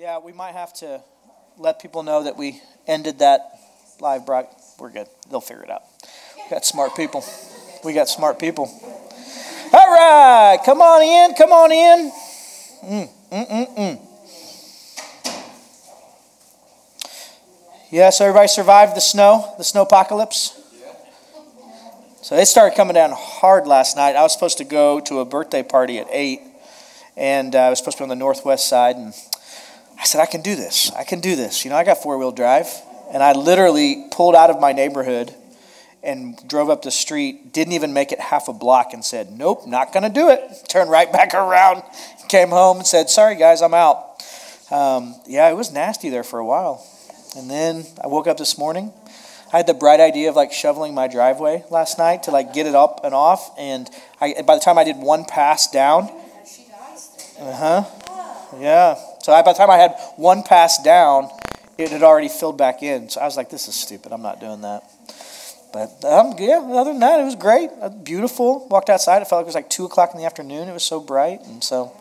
Yeah, we might have to let people know that we ended that live broad. We're good. They'll figure it out. We got smart people. We got smart people. All right, come on in. Come on in. Mm, mm, mm, mm. Yes, everybody survived the snow, the snow apocalypse. So it started coming down hard last night. I was supposed to go to a birthday party at eight, and uh, I was supposed to be on the northwest side, and I said, I can do this. I can do this. You know, I got four wheel drive. And I literally pulled out of my neighborhood and drove up the street, didn't even make it half a block, and said, Nope, not going to do it. Turned right back around, came home and said, Sorry, guys, I'm out. Um, yeah, it was nasty there for a while. And then I woke up this morning. I had the bright idea of like shoveling my driveway last night to like get it up and off. And I, by the time I did one pass down, uh huh, yeah, so by the time I had one pass down, it had already filled back in. So I was like, this is stupid. I'm not doing that. But um, yeah, other than that, it was great. Uh, beautiful. Walked outside. It felt like it was like 2 o'clock in the afternoon. It was so bright. And so,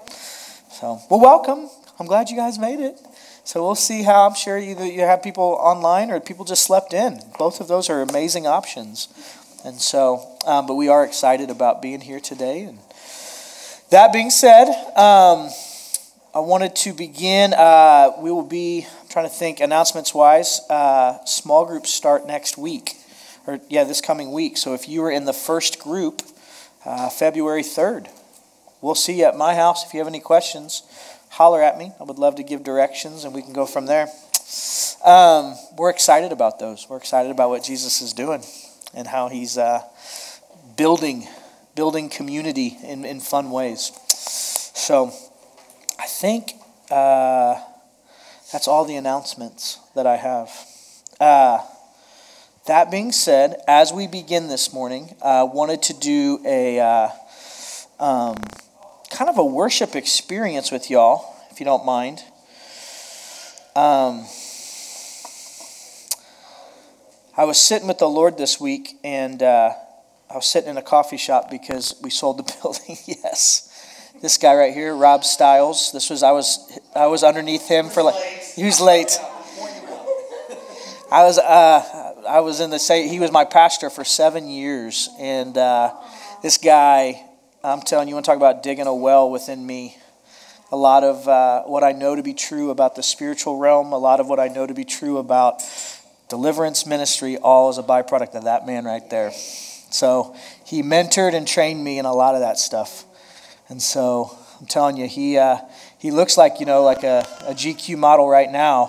so well, welcome. I'm glad you guys made it. So we'll see how I'm sure either you have people online or people just slept in. Both of those are amazing options. And so, um, but we are excited about being here today. And that being said, um, I wanted to begin. Uh, we will be I'm trying to think announcements wise. Uh, small groups start next week, or yeah, this coming week. So if you were in the first group, uh, February third, we'll see you at my house. If you have any questions, holler at me. I would love to give directions, and we can go from there. Um, we're excited about those. We're excited about what Jesus is doing and how He's uh, building building community in, in fun ways. So I think uh, that's all the announcements that I have. Uh, that being said, as we begin this morning, I uh, wanted to do a uh, um, kind of a worship experience with y'all, if you don't mind. Um, I was sitting with the Lord this week, and uh, I was sitting in a coffee shop because we sold the building. yes this guy right here, Rob Stiles. This was I was I was underneath him for like he was late. I was uh, I was in the same. He was my pastor for seven years, and uh, this guy, I'm telling you, want to talk about digging a well within me. A lot of uh, what I know to be true about the spiritual realm, a lot of what I know to be true about deliverance ministry, all is a byproduct of that man right there. So he mentored and trained me in a lot of that stuff. And so I'm telling you, he, uh, he looks like, you know, like a, a GQ model right now.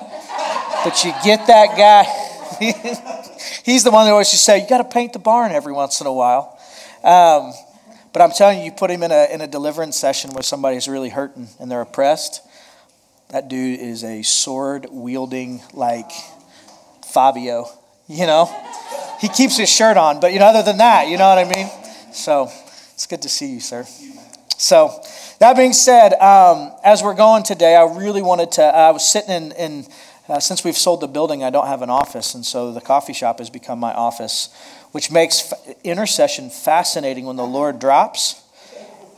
But you get that guy, he's the one that always just say, you got to paint the barn every once in a while. Um, but I'm telling you, you put him in a, in a deliverance session where somebody's really hurting and they're oppressed. That dude is a sword wielding, like Fabio, you know? He keeps his shirt on, but, you know, other than that, you know what I mean? So it's good to see you, sir. So, that being said, um, as we're going today, I really wanted to. I was sitting in, in uh, since we've sold the building, I don't have an office, and so the coffee shop has become my office, which makes f- intercession fascinating when the Lord drops,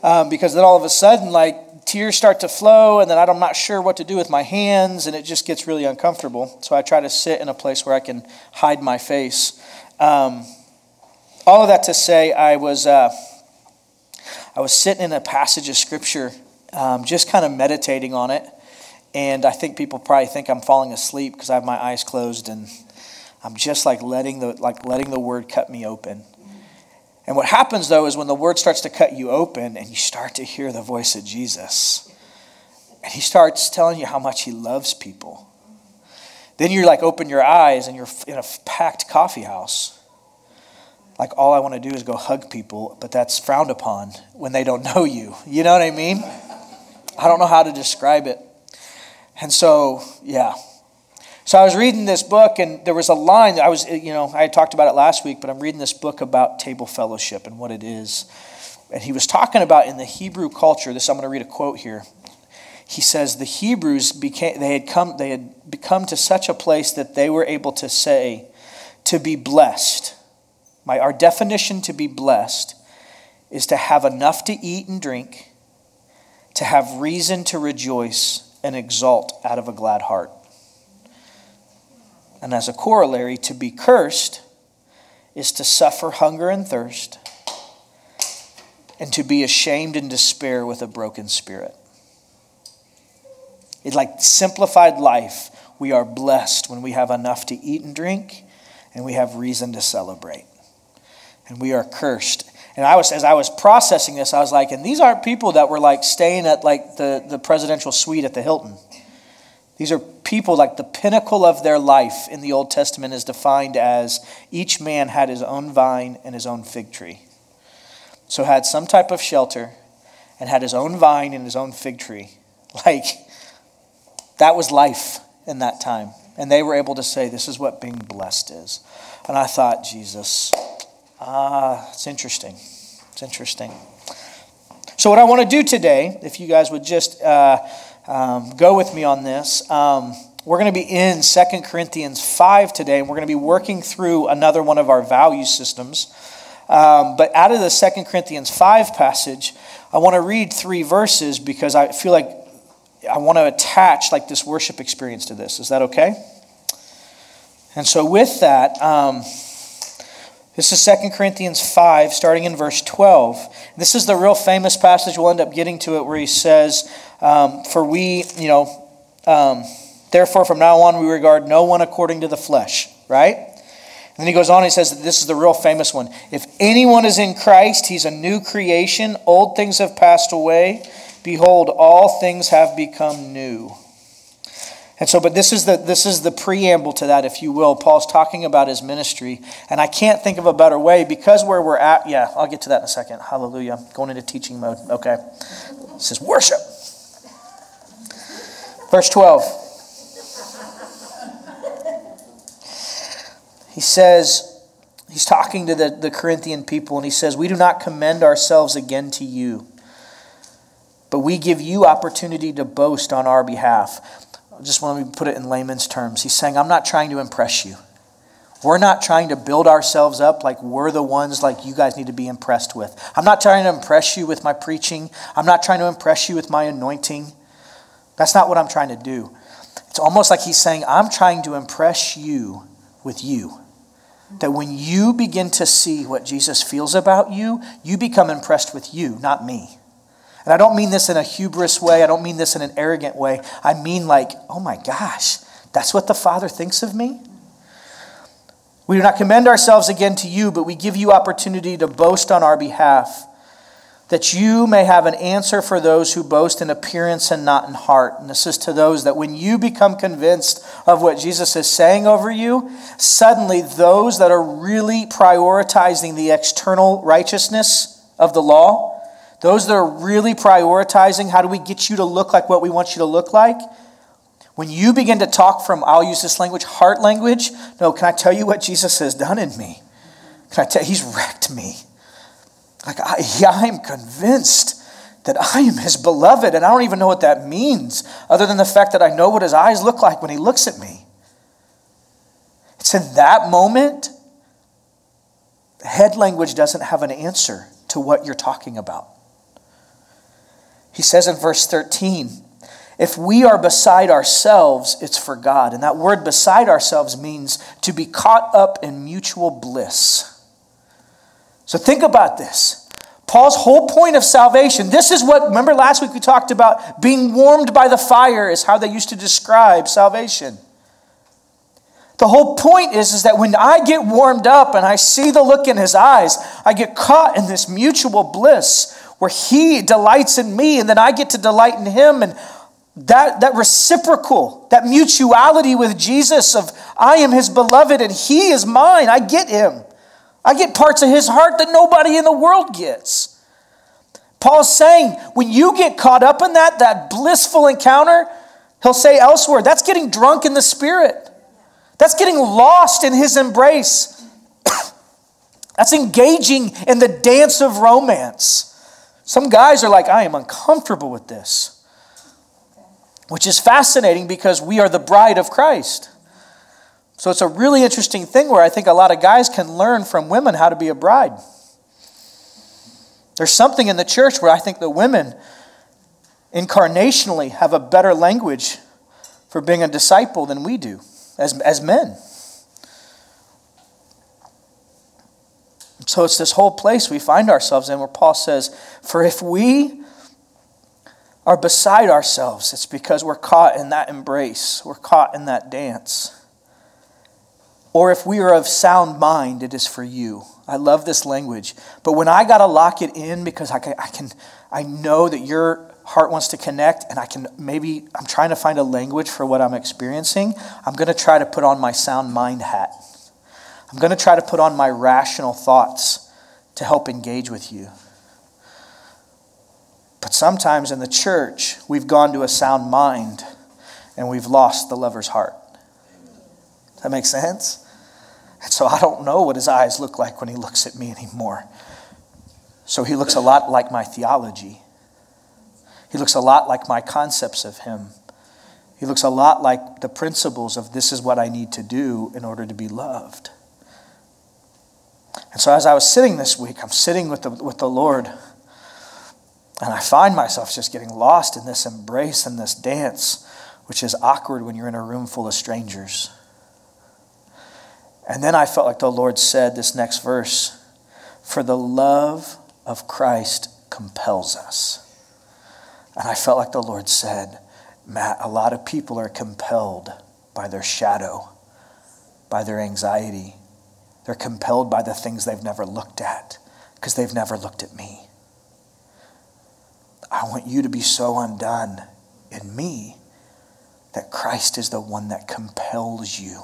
um, because then all of a sudden, like tears start to flow, and then I'm not sure what to do with my hands, and it just gets really uncomfortable. So I try to sit in a place where I can hide my face. Um, all of that to say, I was. Uh, I was sitting in a passage of scripture, um, just kind of meditating on it. And I think people probably think I'm falling asleep because I have my eyes closed and I'm just like letting the like letting the word cut me open. And what happens though is when the word starts to cut you open and you start to hear the voice of Jesus, and he starts telling you how much he loves people. Then you're like open your eyes and you're in a packed coffee house like all I want to do is go hug people, but that's frowned upon when they don't know you. You know what I mean? I don't know how to describe it. And so, yeah. So I was reading this book, and there was a line that I was, you know, I talked about it last week, but I'm reading this book about table fellowship and what it is. And he was talking about in the Hebrew culture, this I'm going to read a quote here. He says the Hebrews became they had come they had become to such a place that they were able to say to be blessed my, our definition to be blessed is to have enough to eat and drink, to have reason to rejoice, and exult out of a glad heart. And as a corollary, to be cursed is to suffer hunger and thirst and to be ashamed and despair with a broken spirit. It's like simplified life. We are blessed when we have enough to eat and drink and we have reason to celebrate. And we are cursed. And I was, as I was processing this, I was like, and these aren't people that were like staying at like the, the presidential suite at the Hilton. These are people like the pinnacle of their life in the Old Testament is defined as each man had his own vine and his own fig tree. So had some type of shelter and had his own vine and his own fig tree. Like that was life in that time. And they were able to say, This is what being blessed is. And I thought, Jesus, ah, it's interesting. It's interesting. So, what I want to do today, if you guys would just uh, um, go with me on this, um, we're going to be in 2 Corinthians 5 today, and we're going to be working through another one of our value systems. Um, but out of the 2 Corinthians 5 passage, I want to read three verses because I feel like I want to attach like this worship experience to this. Is that okay? And so with that, um, this is 2 Corinthians 5, starting in verse 12. This is the real famous passage. We'll end up getting to it where he says, um, For we, you know, um, therefore from now on we regard no one according to the flesh, right? And then he goes on and he says this is the real famous one. If anyone is in Christ, he's a new creation. Old things have passed away. Behold, all things have become new. And so, but this is the this is the preamble to that, if you will. Paul's talking about his ministry, and I can't think of a better way because where we're at. Yeah, I'll get to that in a second. Hallelujah. Going into teaching mode. Okay. It says worship. Verse 12. He says, he's talking to the, the Corinthian people, and he says, We do not commend ourselves again to you but we give you opportunity to boast on our behalf. Just want to put it in layman's terms. He's saying, I'm not trying to impress you. We're not trying to build ourselves up like we're the ones like you guys need to be impressed with. I'm not trying to impress you with my preaching. I'm not trying to impress you with my anointing. That's not what I'm trying to do. It's almost like he's saying, I'm trying to impress you with you. That when you begin to see what Jesus feels about you, you become impressed with you, not me. And I don't mean this in a hubris way, I don't mean this in an arrogant way. I mean, like, oh my gosh, that's what the Father thinks of me? We do not commend ourselves again to you, but we give you opportunity to boast on our behalf, that you may have an answer for those who boast in appearance and not in heart. And this is to those that when you become convinced of what Jesus is saying over you, suddenly those that are really prioritizing the external righteousness of the law, those that are really prioritizing how do we get you to look like what we want you to look like, when you begin to talk from, I'll use this language, heart language, no, can I tell you what Jesus has done in me? Can I tell he's wrecked me. Like, I, yeah, I'm convinced that I am his beloved, and I don't even know what that means, other than the fact that I know what his eyes look like when he looks at me. It's in that moment, head language doesn't have an answer to what you're talking about. He says in verse 13, if we are beside ourselves, it's for God. And that word beside ourselves means to be caught up in mutual bliss. So think about this. Paul's whole point of salvation, this is what, remember last week we talked about being warmed by the fire, is how they used to describe salvation. The whole point is, is that when I get warmed up and I see the look in his eyes, I get caught in this mutual bliss where he delights in me and then I get to delight in him. And that, that reciprocal, that mutuality with Jesus of I am his beloved and he is mine. I get him. I get parts of his heart that nobody in the world gets. Paul's saying when you get caught up in that, that blissful encounter, he'll say elsewhere, that's getting drunk in the spirit. That's getting lost in his embrace. that's engaging in the dance of romance. Some guys are like, I am uncomfortable with this, which is fascinating because we are the bride of Christ. So it's a really interesting thing where I think a lot of guys can learn from women how to be a bride. There's something in the church where I think the women, incarnationally have a better language for being a disciple than we do as, as men. So it's this whole place we find ourselves in where Paul says, For if we are beside ourselves, it's because we're caught in that embrace, we're caught in that dance. Or if we are of sound mind, it is for you. I love this language. But when I got to lock it in because I can, I can, I know that your heart wants to connect and I can maybe, I'm trying to find a language for what I'm experiencing, I'm going to try to put on my sound mind hat. I'm going to try to put on my rational thoughts to help engage with you. But sometimes in the church, we've gone to a sound mind and we've lost the lover's heart. Does that makes sense? And so I don't know what his eyes look like when he looks at me anymore. So he looks a lot like my theology. He looks a lot like my concepts of him. He looks a lot like the principles of this is what I need to do in order to be loved. And so as I was sitting this week, I'm sitting with the, with the Lord, and I find myself just getting lost in this embrace and this dance, which is awkward when you're in a room full of strangers. And then I felt like the Lord said this next verse For the love of Christ compels us. And I felt like the Lord said, Matt, a lot of people are compelled by their shadow, by their anxiety, they're compelled by the things they've never looked at because they've never looked at me. I want you to be so undone in me that Christ is the one that compels you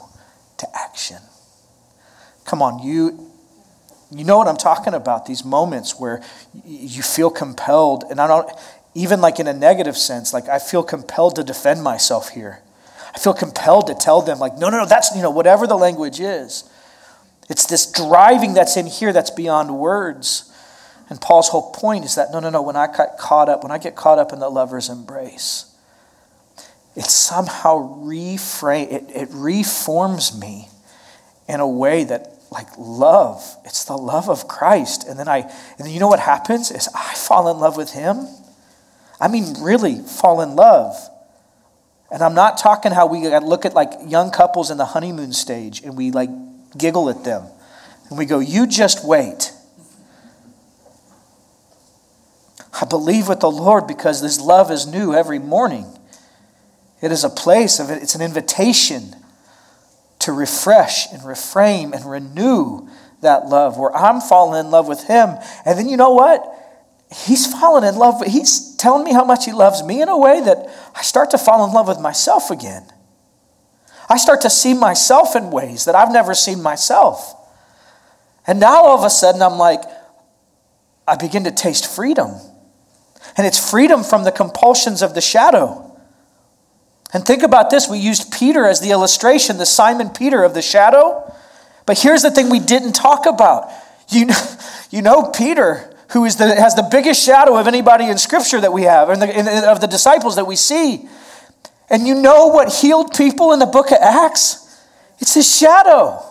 to action. Come on, you you know what I'm talking about these moments where you feel compelled and I don't even like in a negative sense like I feel compelled to defend myself here. I feel compelled to tell them like no no no that's you know whatever the language is. It's this driving that's in here that's beyond words. And Paul's whole point is that no, no, no, when I get caught up, when I get caught up in the lover's embrace, it somehow reframe, it, it reforms me in a way that like love. It's the love of Christ. And then I, and then you know what happens is I fall in love with him. I mean, really fall in love. And I'm not talking how we look at like young couples in the honeymoon stage and we like giggle at them. And we go, You just wait. I believe with the Lord because this love is new every morning. It is a place of it, it's an invitation to refresh and reframe and renew that love where I'm falling in love with Him. And then you know what? He's fallen in love. He's telling me how much He loves me in a way that I start to fall in love with myself again. I start to see myself in ways that I've never seen myself. And now all of a sudden, I'm like, I begin to taste freedom. And it's freedom from the compulsions of the shadow. And think about this we used Peter as the illustration, the Simon Peter of the shadow. But here's the thing we didn't talk about. You know, you know Peter, who is the, has the biggest shadow of anybody in Scripture that we have, and of the disciples that we see. And you know what healed people in the book of Acts? It's his shadow.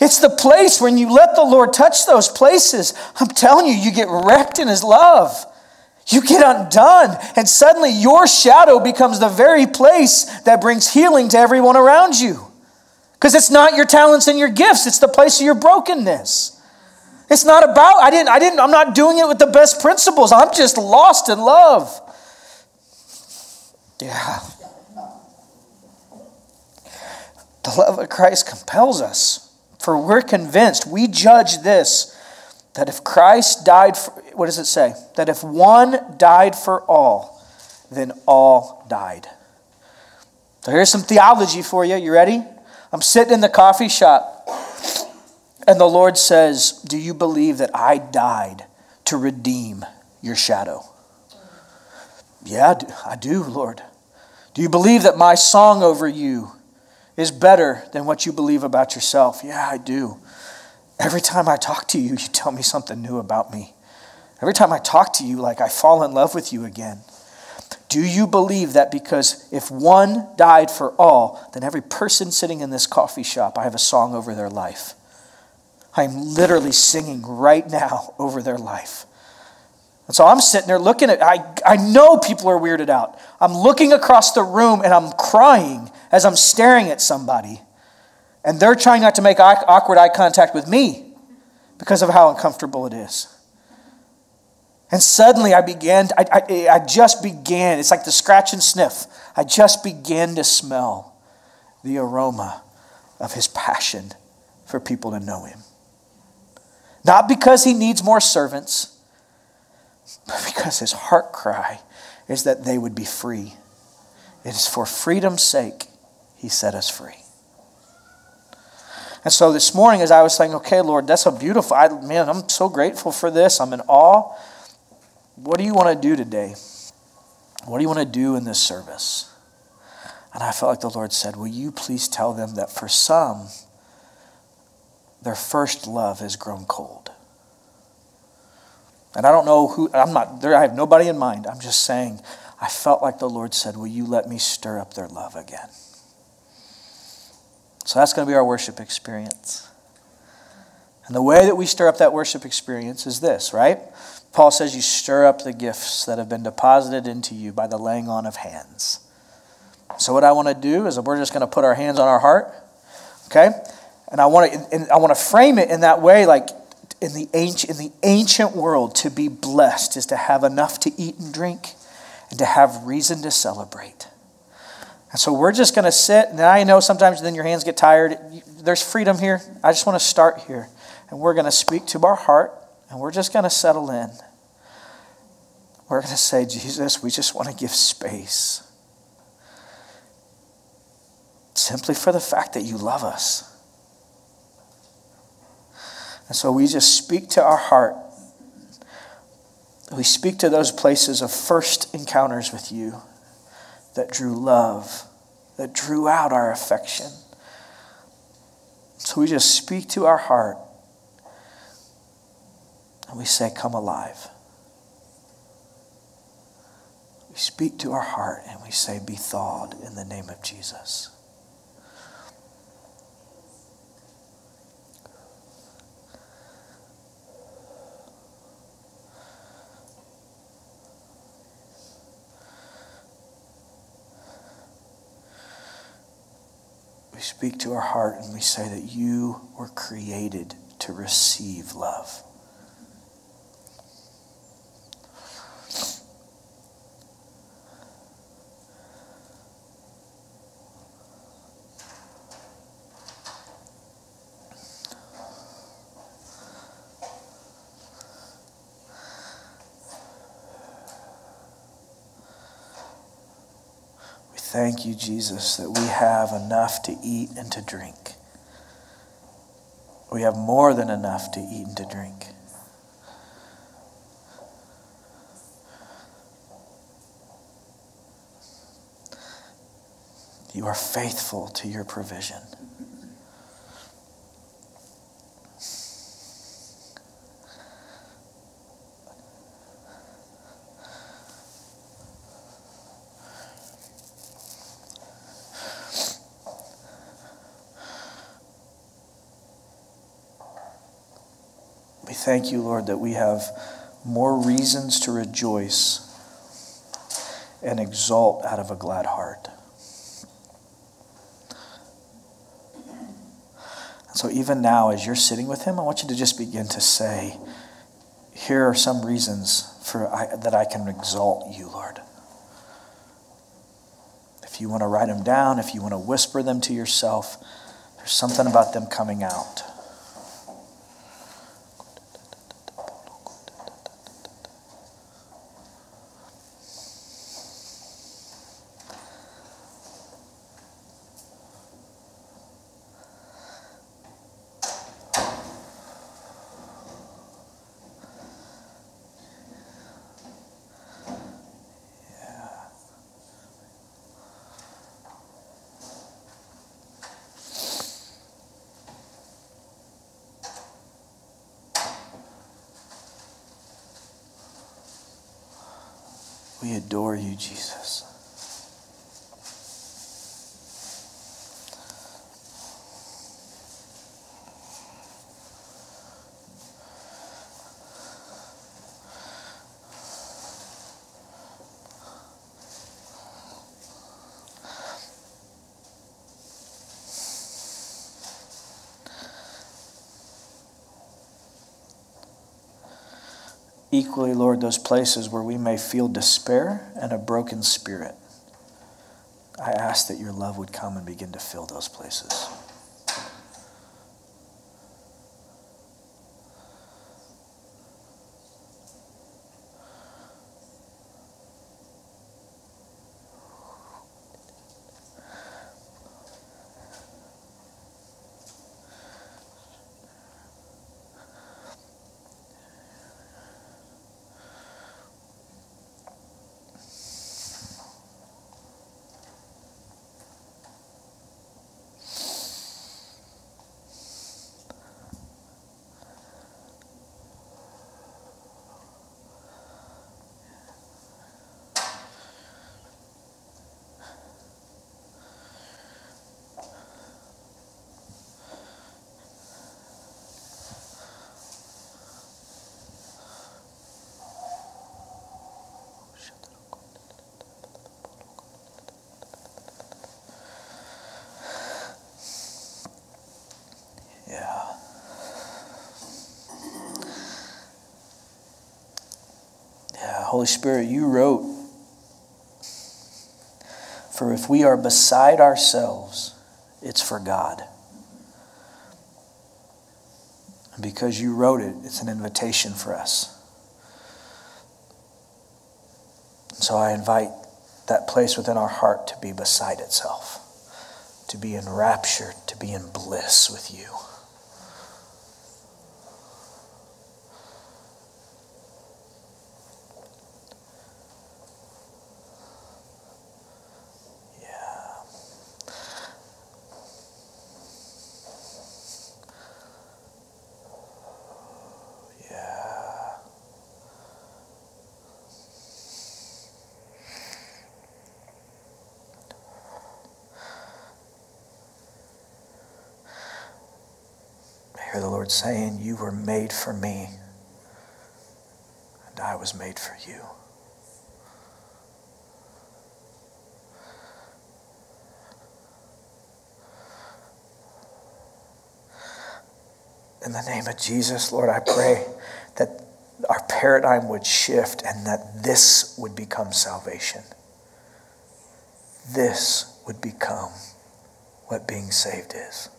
It's the place when you let the Lord touch those places. I'm telling you, you get wrecked in his love. You get undone, and suddenly your shadow becomes the very place that brings healing to everyone around you. Because it's not your talents and your gifts, it's the place of your brokenness. It's not about, I didn't, I didn't, I'm not doing it with the best principles. I'm just lost in love. Yeah. The love of Christ compels us, for we're convinced, we judge this, that if Christ died, for, what does it say? That if one died for all, then all died. So here's some theology for you. You ready? I'm sitting in the coffee shop, and the Lord says, Do you believe that I died to redeem your shadow? Yeah, I do, Lord. Do you believe that my song over you is better than what you believe about yourself? Yeah, I do. Every time I talk to you, you tell me something new about me. Every time I talk to you, like I fall in love with you again. Do you believe that because if one died for all, then every person sitting in this coffee shop, I have a song over their life? I'm literally singing right now over their life. And so I'm sitting there looking at, I, I know people are weirded out. I'm looking across the room and I'm crying as I'm staring at somebody. And they're trying not to make awkward eye contact with me because of how uncomfortable it is. And suddenly I began, I, I, I just began, it's like the scratch and sniff. I just began to smell the aroma of his passion for people to know him. Not because he needs more servants, but because his heart cry is that they would be free. It is for freedom's sake he set us free. And so this morning, as I was saying, okay, Lord, that's a beautiful, I, man, I'm so grateful for this. I'm in awe. What do you want to do today? What do you want to do in this service? And I felt like the Lord said, Will you please tell them that for some, their first love has grown cold? And I don't know who, I'm not there, I have nobody in mind. I'm just saying, I felt like the Lord said, Will you let me stir up their love again? So that's going to be our worship experience. And the way that we stir up that worship experience is this, right? Paul says you stir up the gifts that have been deposited into you by the laying on of hands. So what I want to do is we're just going to put our hands on our heart, okay? And I want to and I want to frame it in that way, like in the ancient in the ancient world, to be blessed is to have enough to eat and drink, and to have reason to celebrate. And so we're just going to sit. And I know sometimes then your hands get tired. There's freedom here. I just want to start here, and we're going to speak to our heart and we're just going to settle in. We're going to say, Jesus, we just want to give space. Simply for the fact that you love us. And so we just speak to our heart. We speak to those places of first encounters with you that drew love, that drew out our affection. So we just speak to our heart and we say, Come alive. We speak to our heart and we say, Be thawed in the name of Jesus. Speak to our heart and we say that you were created to receive love. Thank you, Jesus, that we have enough to eat and to drink. We have more than enough to eat and to drink. You are faithful to your provision. Thank you, Lord, that we have more reasons to rejoice and exult out of a glad heart. So, even now, as you're sitting with Him, I want you to just begin to say, Here are some reasons for I, that I can exalt you, Lord. If you want to write them down, if you want to whisper them to yourself, there's something about them coming out. We adore you, Jesus. Equally, Lord, those places where we may feel despair and a broken spirit. I ask that your love would come and begin to fill those places. Holy Spirit, you wrote, For if we are beside ourselves, it's for God. And because you wrote it, it's an invitation for us. So I invite that place within our heart to be beside itself, to be enraptured, to be in bliss with you. Lord saying, You were made for me, and I was made for you. In the name of Jesus, Lord, I pray that our paradigm would shift and that this would become salvation. This would become what being saved is.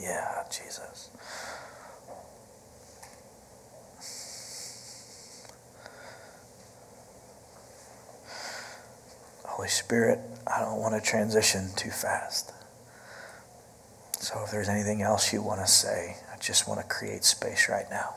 Yeah, Jesus. Holy Spirit, I don't want to transition too fast. So if there's anything else you want to say, I just want to create space right now.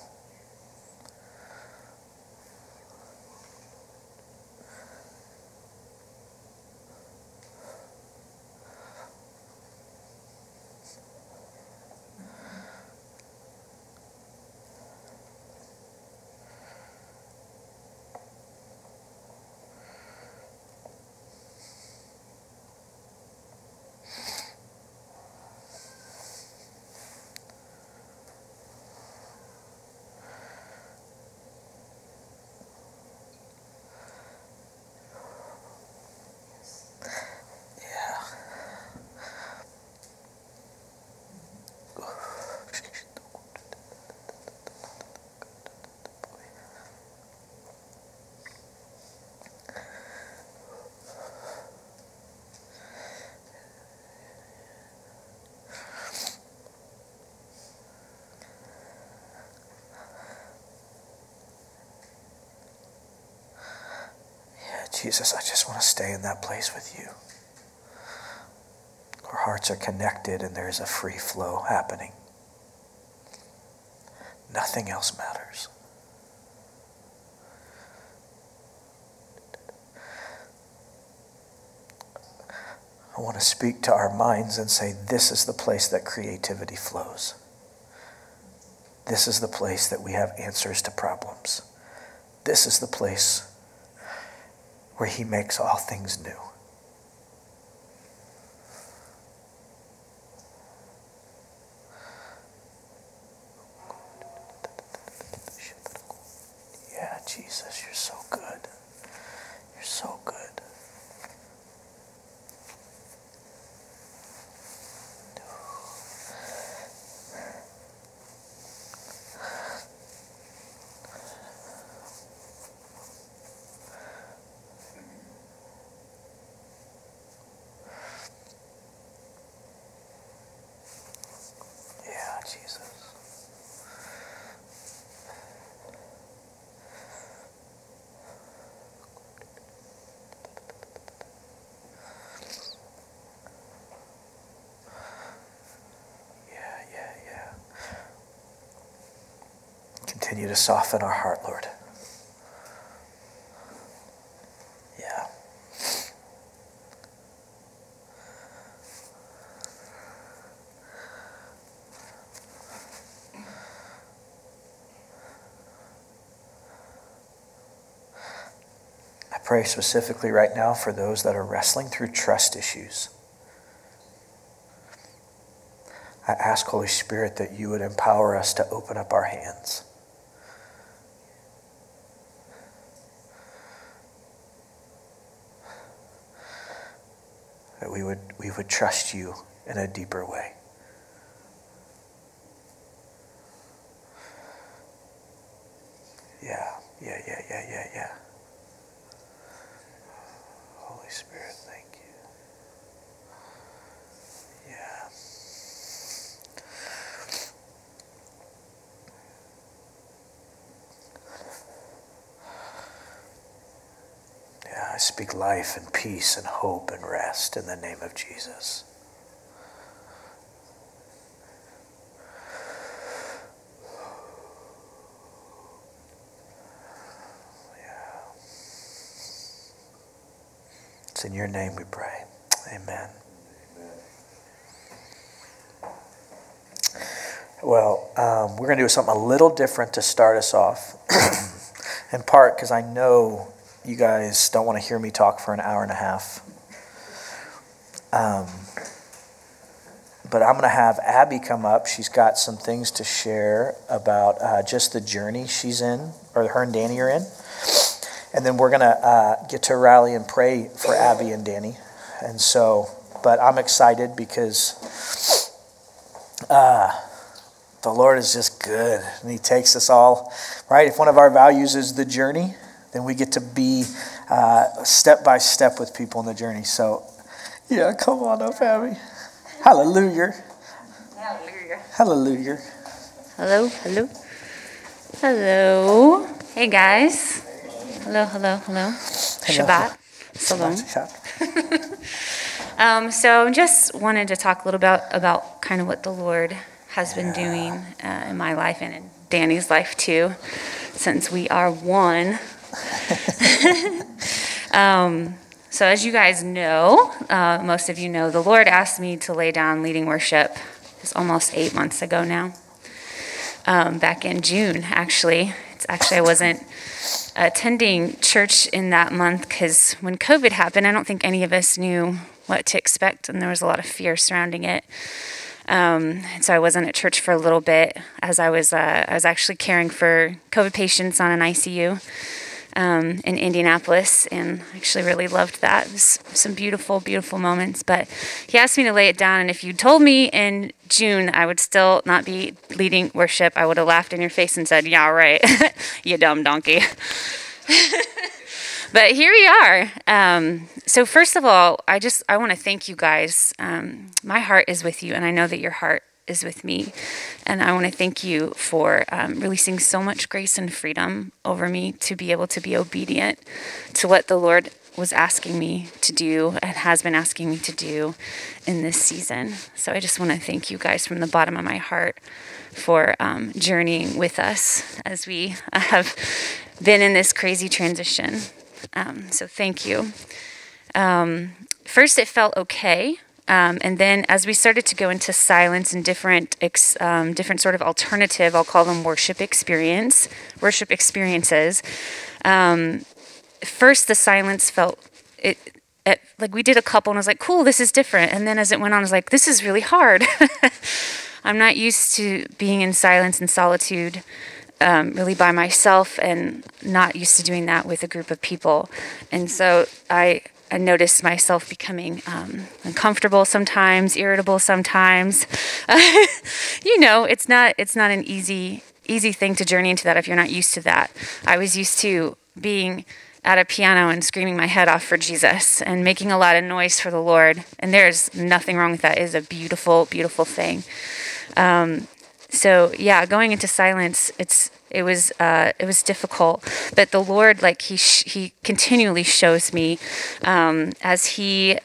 Yeah, Jesus, I just want to stay in that place with you. Our hearts are connected and there's a free flow happening. Nothing else matters. I want to speak to our minds and say, this is the place that creativity flows. This is the place that we have answers to problems. This is the place where He makes all things new. Yeah, Jesus. Jesus, you're so good. You're so good. Yeah, Jesus. Yeah, yeah, yeah. Continue to soften our heart, Lord. Yeah. I pray specifically right now for those that are wrestling through trust issues. I ask, Holy Spirit, that you would empower us to open up our hands. That would trust you in a deeper way. Yeah, yeah, yeah, yeah, yeah, yeah. Holy Spirit, thank you. Yeah. Yeah, I speak life and peace and hope and rest in the name of Jesus. Yeah. It's in your name we pray. Amen. Well, um, we're going to do something a little different to start us off. in part because I know you guys don't want to hear me talk for an hour and a half. Um, but I'm going to have Abby come up. She's got some things to share about uh, just the journey she's in, or her and Danny are in. And then we're going to uh, get to rally and pray for Abby and Danny. And so, but I'm excited because uh, the Lord is just good. And He takes us all, right? If one of our values is the journey, then we get to be uh, step by step with people in the journey. So, yeah, come on up, Abby. Hallelujah. Hallelujah. Hallelujah. Hello, hello. Hello. Hey guys. Hello, hello, hello. Shabbat. Shalom. Um, so just wanted to talk a little bit about, about kind of what the Lord has been doing uh, in my life and in Danny's life too, since we are one. um, so as you guys know, uh, most of you know, the Lord asked me to lay down leading worship. It's almost eight months ago now. Um, back in June, actually. It's actually I wasn't attending church in that month because when COVID happened, I don't think any of us knew what to expect, and there was a lot of fear surrounding it. Um, so I wasn't at church for a little bit as I was uh, I was actually caring for COVID patients on an ICU um, in Indianapolis, and actually really loved that. It was some beautiful, beautiful moments. But he asked me to lay it down, and if you told me in June I would still not be leading worship, I would have laughed in your face and said, "Yeah, right, you dumb donkey." but here we are. Um, so first of all, I just I want to thank you guys. Um, my heart is with you, and I know that your heart is with me. And I want to thank you for um, releasing so much grace and freedom over me to be able to be obedient to what the Lord was asking me to do and has been asking me to do in this season. So I just want to thank you guys from the bottom of my heart for um, journeying with us as we have been in this crazy transition. Um, so thank you. Um, first, it felt okay. Um, and then, as we started to go into silence and different, ex, um, different sort of alternative, I'll call them worship experience, worship experiences. Um, first, the silence felt it, it, like we did a couple, and I was like, "Cool, this is different." And then, as it went on, I was like, "This is really hard." I'm not used to being in silence and solitude um, really by myself and not used to doing that with a group of people. And so I, I noticed myself becoming um, uncomfortable sometimes, irritable sometimes. you know, it's not it's not an easy easy thing to journey into that if you're not used to that. I was used to being at a piano and screaming my head off for Jesus and making a lot of noise for the Lord. And there's nothing wrong with that. It is a beautiful, beautiful thing. Um, so yeah, going into silence, it's it was uh, it was difficult, but the Lord, like he he continually shows me um, as he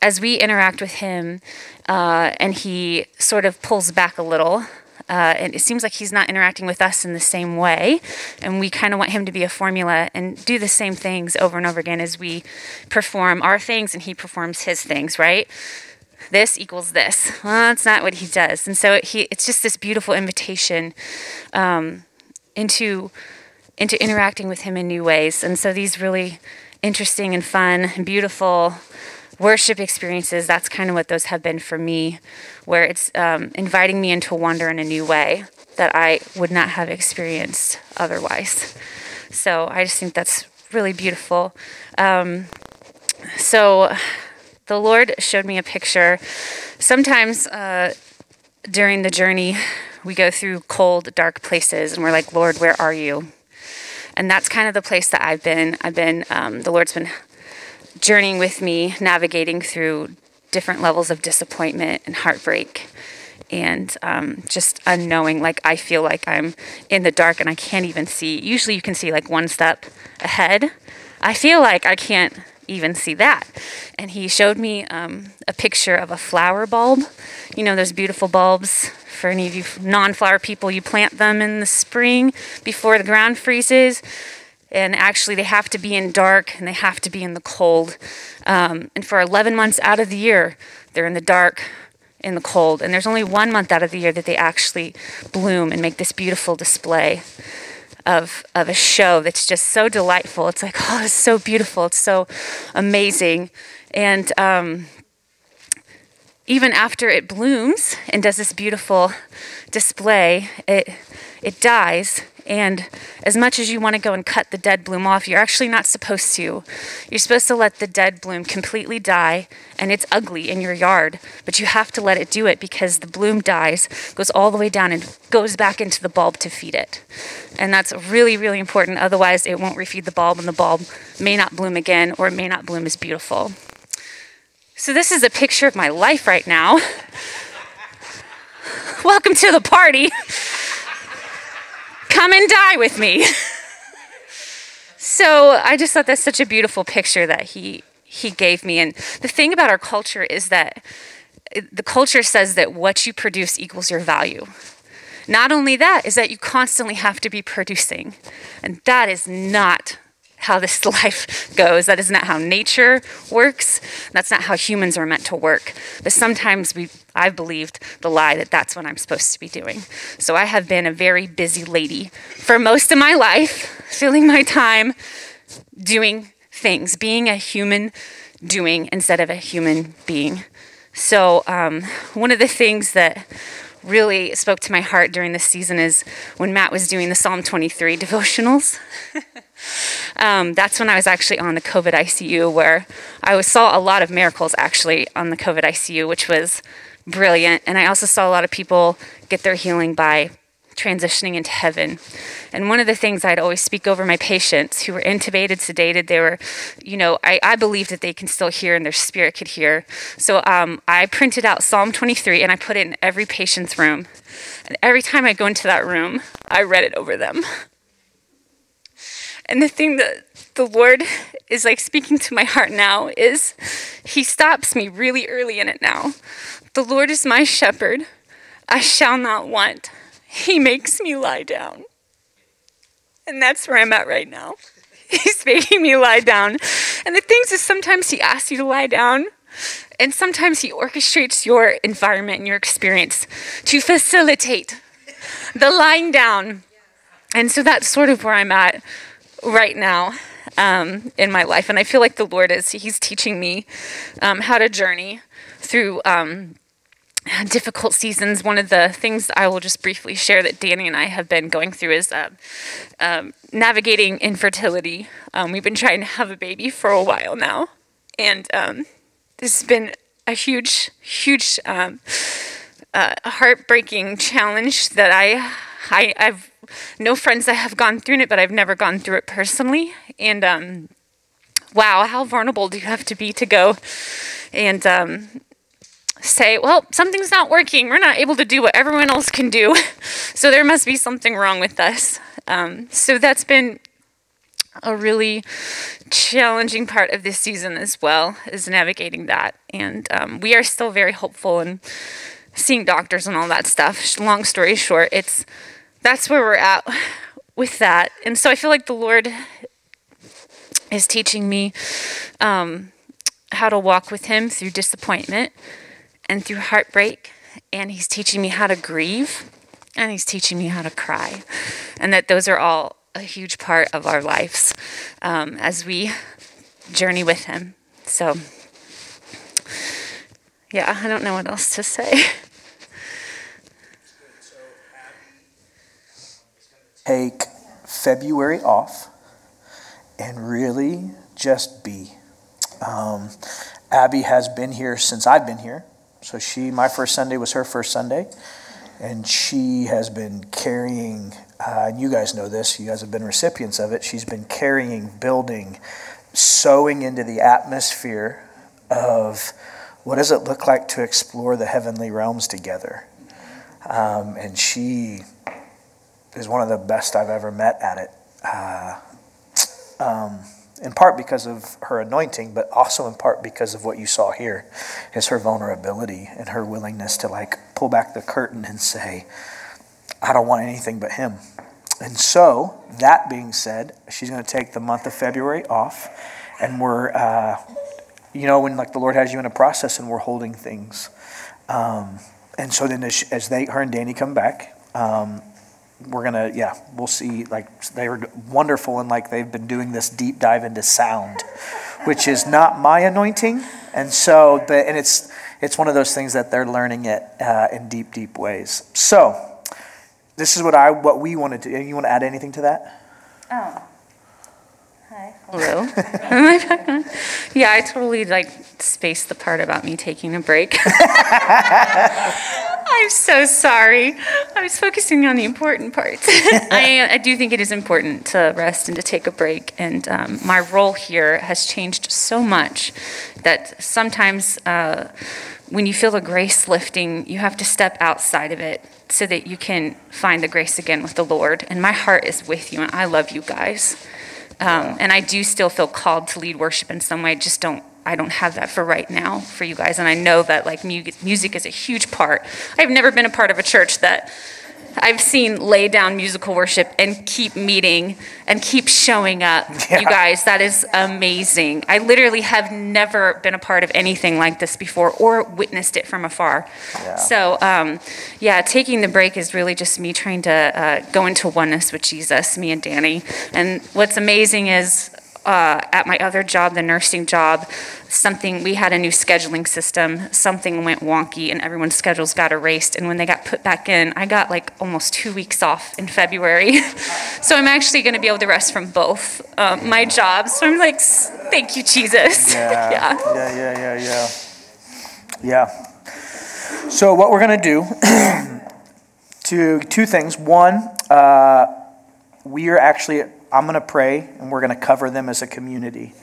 as we interact with him, uh, and he sort of pulls back a little. Uh, and it seems like he's not interacting with us in the same way. And we kind of want him to be a formula and do the same things over and over again as we perform our things and he performs his things, right? this equals this. Well, that's not what he does. And so he, it's just this beautiful invitation um, into into interacting with him in new ways. And so these really interesting and fun and beautiful worship experiences, that's kind of what those have been for me, where it's um, inviting me into wonder in a new way that I would not have experienced otherwise. So I just think that's really beautiful. Um, so the Lord showed me a picture. Sometimes uh, during the journey, we go through cold, dark places, and we're like, Lord, where are you? And that's kind of the place that I've been. I've been, um, the Lord's been journeying with me, navigating through different levels of disappointment and heartbreak and um, just unknowing. Like, I feel like I'm in the dark and I can't even see. Usually, you can see like one step ahead. I feel like I can't even see that. And he showed me um, a picture of a flower bulb. You know, those beautiful bulbs. For any of you non flower people, you plant them in the spring before the ground freezes. And actually, they have to be in dark and they have to be in the cold. Um, and for 11 months out of the year, they're in the dark, in the cold. And there's only one month out of the year that they actually bloom and make this beautiful display of of a show that's just so delightful. It's like, oh, it's so beautiful. It's so amazing. And um, even after it blooms and does this beautiful display, it it dies and as much as you want to go and cut the dead bloom off, you're actually not supposed to. You're supposed to let the dead bloom completely die, and it's ugly in your yard, but you have to let it do it because the bloom dies, goes all the way down, and goes back into the bulb to feed it. And that's really, really important. Otherwise, it won't refeed the bulb, and the bulb may not bloom again, or it may not bloom as beautiful. So, this is a picture of my life right now. Welcome to the party. Come and die with me. so I just thought that's such a beautiful picture that he he gave me. And the thing about our culture is that the culture says that what you produce equals your value. Not only that, is that you constantly have to be producing. And that is not how this life goes. That is not how nature works. That's not how humans are meant to work. But sometimes we, I've believed the lie that that's what I'm supposed to be doing. So I have been a very busy lady for most of my life, filling my time doing things, being a human doing instead of a human being. So, um, one of the things that really spoke to my heart during this season is when Matt was doing the Psalm 23 devotionals. um, that's when I was actually on the COVID ICU, where I was, saw a lot of miracles actually on the COVID ICU, which was brilliant. And I also saw a lot of people get their healing by transitioning into heaven. And one of the things I'd always speak over my patients who were intubated, sedated, they were, you know, I, I believe that they can still hear and their spirit could hear. So um, I printed out Psalm 23 and I put it in every patient's room. And every time I go into that room, I read it over them. And the thing that the Lord is like speaking to my heart now is He stops me really early in it now. The Lord is my shepherd, I shall not want. He makes me lie down. And that's where I'm at right now. He's making me lie down. And the things is sometimes He asks you to lie down, and sometimes He orchestrates your environment and your experience to facilitate the lying down. And so that's sort of where I'm at right now um, in my life. And I feel like the Lord is, He's teaching me um, how to journey through um, difficult seasons. One of the things I will just briefly share that Danny and I have been going through is uh, navigating infertility. Um, we've been trying to have a baby for a while now, and this has been a huge, huge, uh, heartbreaking challenge that I, I, I've no friends that have gone through it, but I've never gone through it personally. And um, wow, how vulnerable do you have to be to go and um, say, well, something's not working. We're not able to do what everyone else can do. so there must be something wrong with us. Um, so that's been a really challenging part of this season as well, is navigating that. And um, we are still very hopeful and seeing doctors and all that stuff. Long story short, it's that's where we're at with that. And so I feel like the Lord is teaching me um, how to walk with Him through disappointment and through heartbreak. And He's teaching me how to grieve and He's teaching me how to cry. And that those are all a huge part of our lives um, as we journey with Him. So, yeah, I don't know what else to say. take February off and really just be. Um, Abby has been here since I've been here. So she, my first Sunday was her first Sunday, and she has been carrying. Uh, and you guys know this. You guys have been recipients of it. She's been carrying, building, sowing into the atmosphere of what does it look like to explore the heavenly realms together. Um, and she is one of the best I've ever met at it. Uh, um, in part because of her anointing, but also in part because of what you saw here, is her vulnerability and her willingness to like pull back the curtain and say, "I don't want anything but Him." And so, that being said, she's going to take the month of February off, and we're, uh, you know, when like the Lord has you in a process, and we're holding things. Um, and so then, as, as they, her and Danny come back, um, we're gonna yeah we'll see like they were wonderful and like they've been doing this deep dive into sound which is not my anointing. And so but and it's it's one of those things that they're learning it uh, in deep deep ways. So this is what i what we want to do. You want to add anything to that? Oh. Hi. Hello. Yeah i totally like spaced the part about me taking a break I'm so sorry. I was focusing on the important parts. I, I, do think it is important to rest and to take a break. And um, my role here has changed so much that sometimes uh, when you feel the grace lifting, you have to step outside of it so that you can find the grace again with the Lord. And my heart is with you, and I love you guys. Um, and I do still feel called to lead worship in some way. I just don't I don't have that for right now for you guys. And I know that like music is a huge part. I've never been a part of a church that I've seen lay down musical worship and keep meeting and keep showing up. Yeah. You guys, that is amazing. I literally have never been a part of anything like this before or witnessed it from afar. Yeah. So, um, yeah, taking the break is really just me trying to uh, go into oneness with Jesus, me and Danny. And what's amazing is uh, at my other job, the nursing job, something we had a new scheduling system. Something went wonky, and everyone's schedules got erased. And when they got put back in, I got like almost two weeks off in February. so I'm actually going to be able to rest from both um, my jobs. So I'm like, thank you, Jesus. Yeah. yeah. Yeah. Yeah. Yeah. Yeah. Yeah. So what we're going to do. to two things. One, uh, we are actually I'm going to pray and we're going to cover them as a community.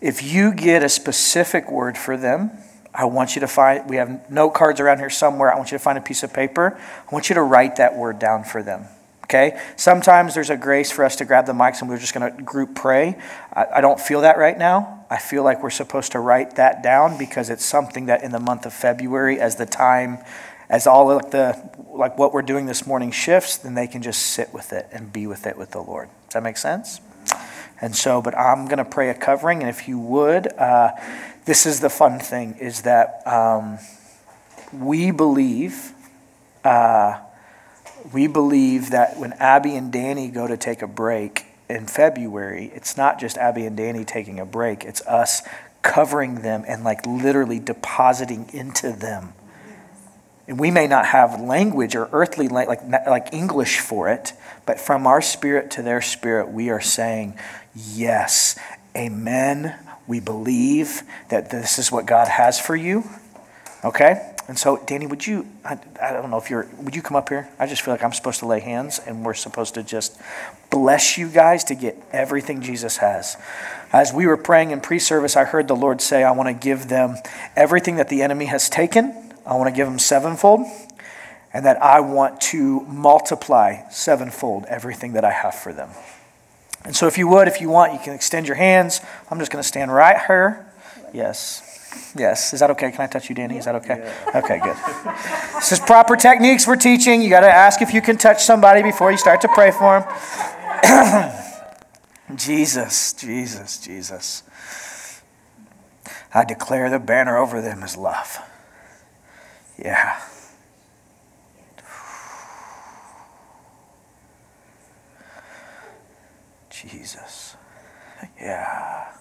If you get a specific word for them, I want you to find, we have note cards around here somewhere. I want you to find a piece of paper. I want you to write that word down for them. Okay? Sometimes there's a grace for us to grab the mics and we're just going to group pray. I, I don't feel that right now. I feel like we're supposed to write that down because it's something that in the month of February, as the time as all of the like what we're doing this morning shifts, then they can just sit with it and be with it with the Lord. Does that make sense? And so, but I'm going to pray a covering, and if you would, uh, this is the fun thing: is that um, we believe. Uh, we believe that when Abby and Danny go to take a break in February, it's not just Abby and Danny taking a break, it's us covering them and like literally depositing into them And we may not have language or earthly like, like English for it, but from our spirit to their spirit, we are saying, Yes, amen. We believe that this is what God has for you. Okay? And so, Danny, would you, I, I don't know if you're, would you come up here? I just feel like I'm supposed to lay hands and we're supposed to just bless you guys to get everything Jesus has. As we were praying in pre service, I heard the Lord say, I want to give them everything that the enemy has taken, I want to give them sevenfold, and that I want to multiply sevenfold everything that I have for them. And so, if you would, if you want, you can extend your hands. I'm just going to stand right here. Yes. Yes. Is that okay? Can I touch you, Danny? Is that okay? Yeah. Okay, good. this is proper techniques we're teaching. You got to ask if you can touch somebody before you start to pray for them. Jesus, Jesus, Jesus. I declare the banner over them is love. Yeah. Jesus. Yeah.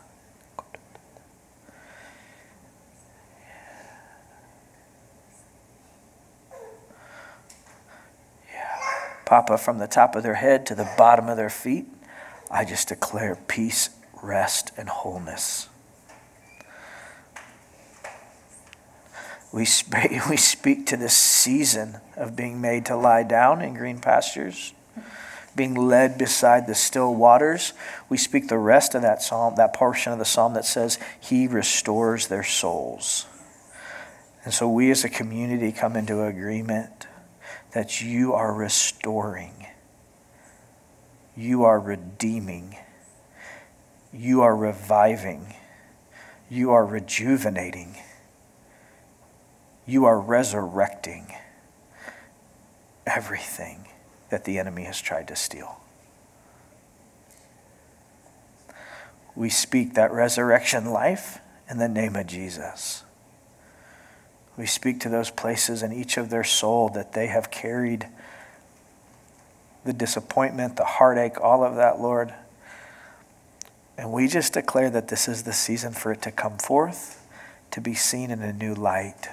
Yeah. Papa, from the top of their head to the bottom of their feet, I just declare peace, rest, and wholeness. We, sp- we speak to this season of being made to lie down in green pastures, being led beside the still waters. We speak the rest of that psalm, that portion of the psalm that says, He restores their souls. And so we as a community come into agreement that you are restoring, you are redeeming, you are reviving, you are rejuvenating, you are resurrecting everything that the enemy has tried to steal. We speak that resurrection life in the name of Jesus. We speak to those places in each of their soul that they have carried the disappointment, the heartache, all of that, Lord. And we just declare that this is the season for it to come forth, to be seen in a new light.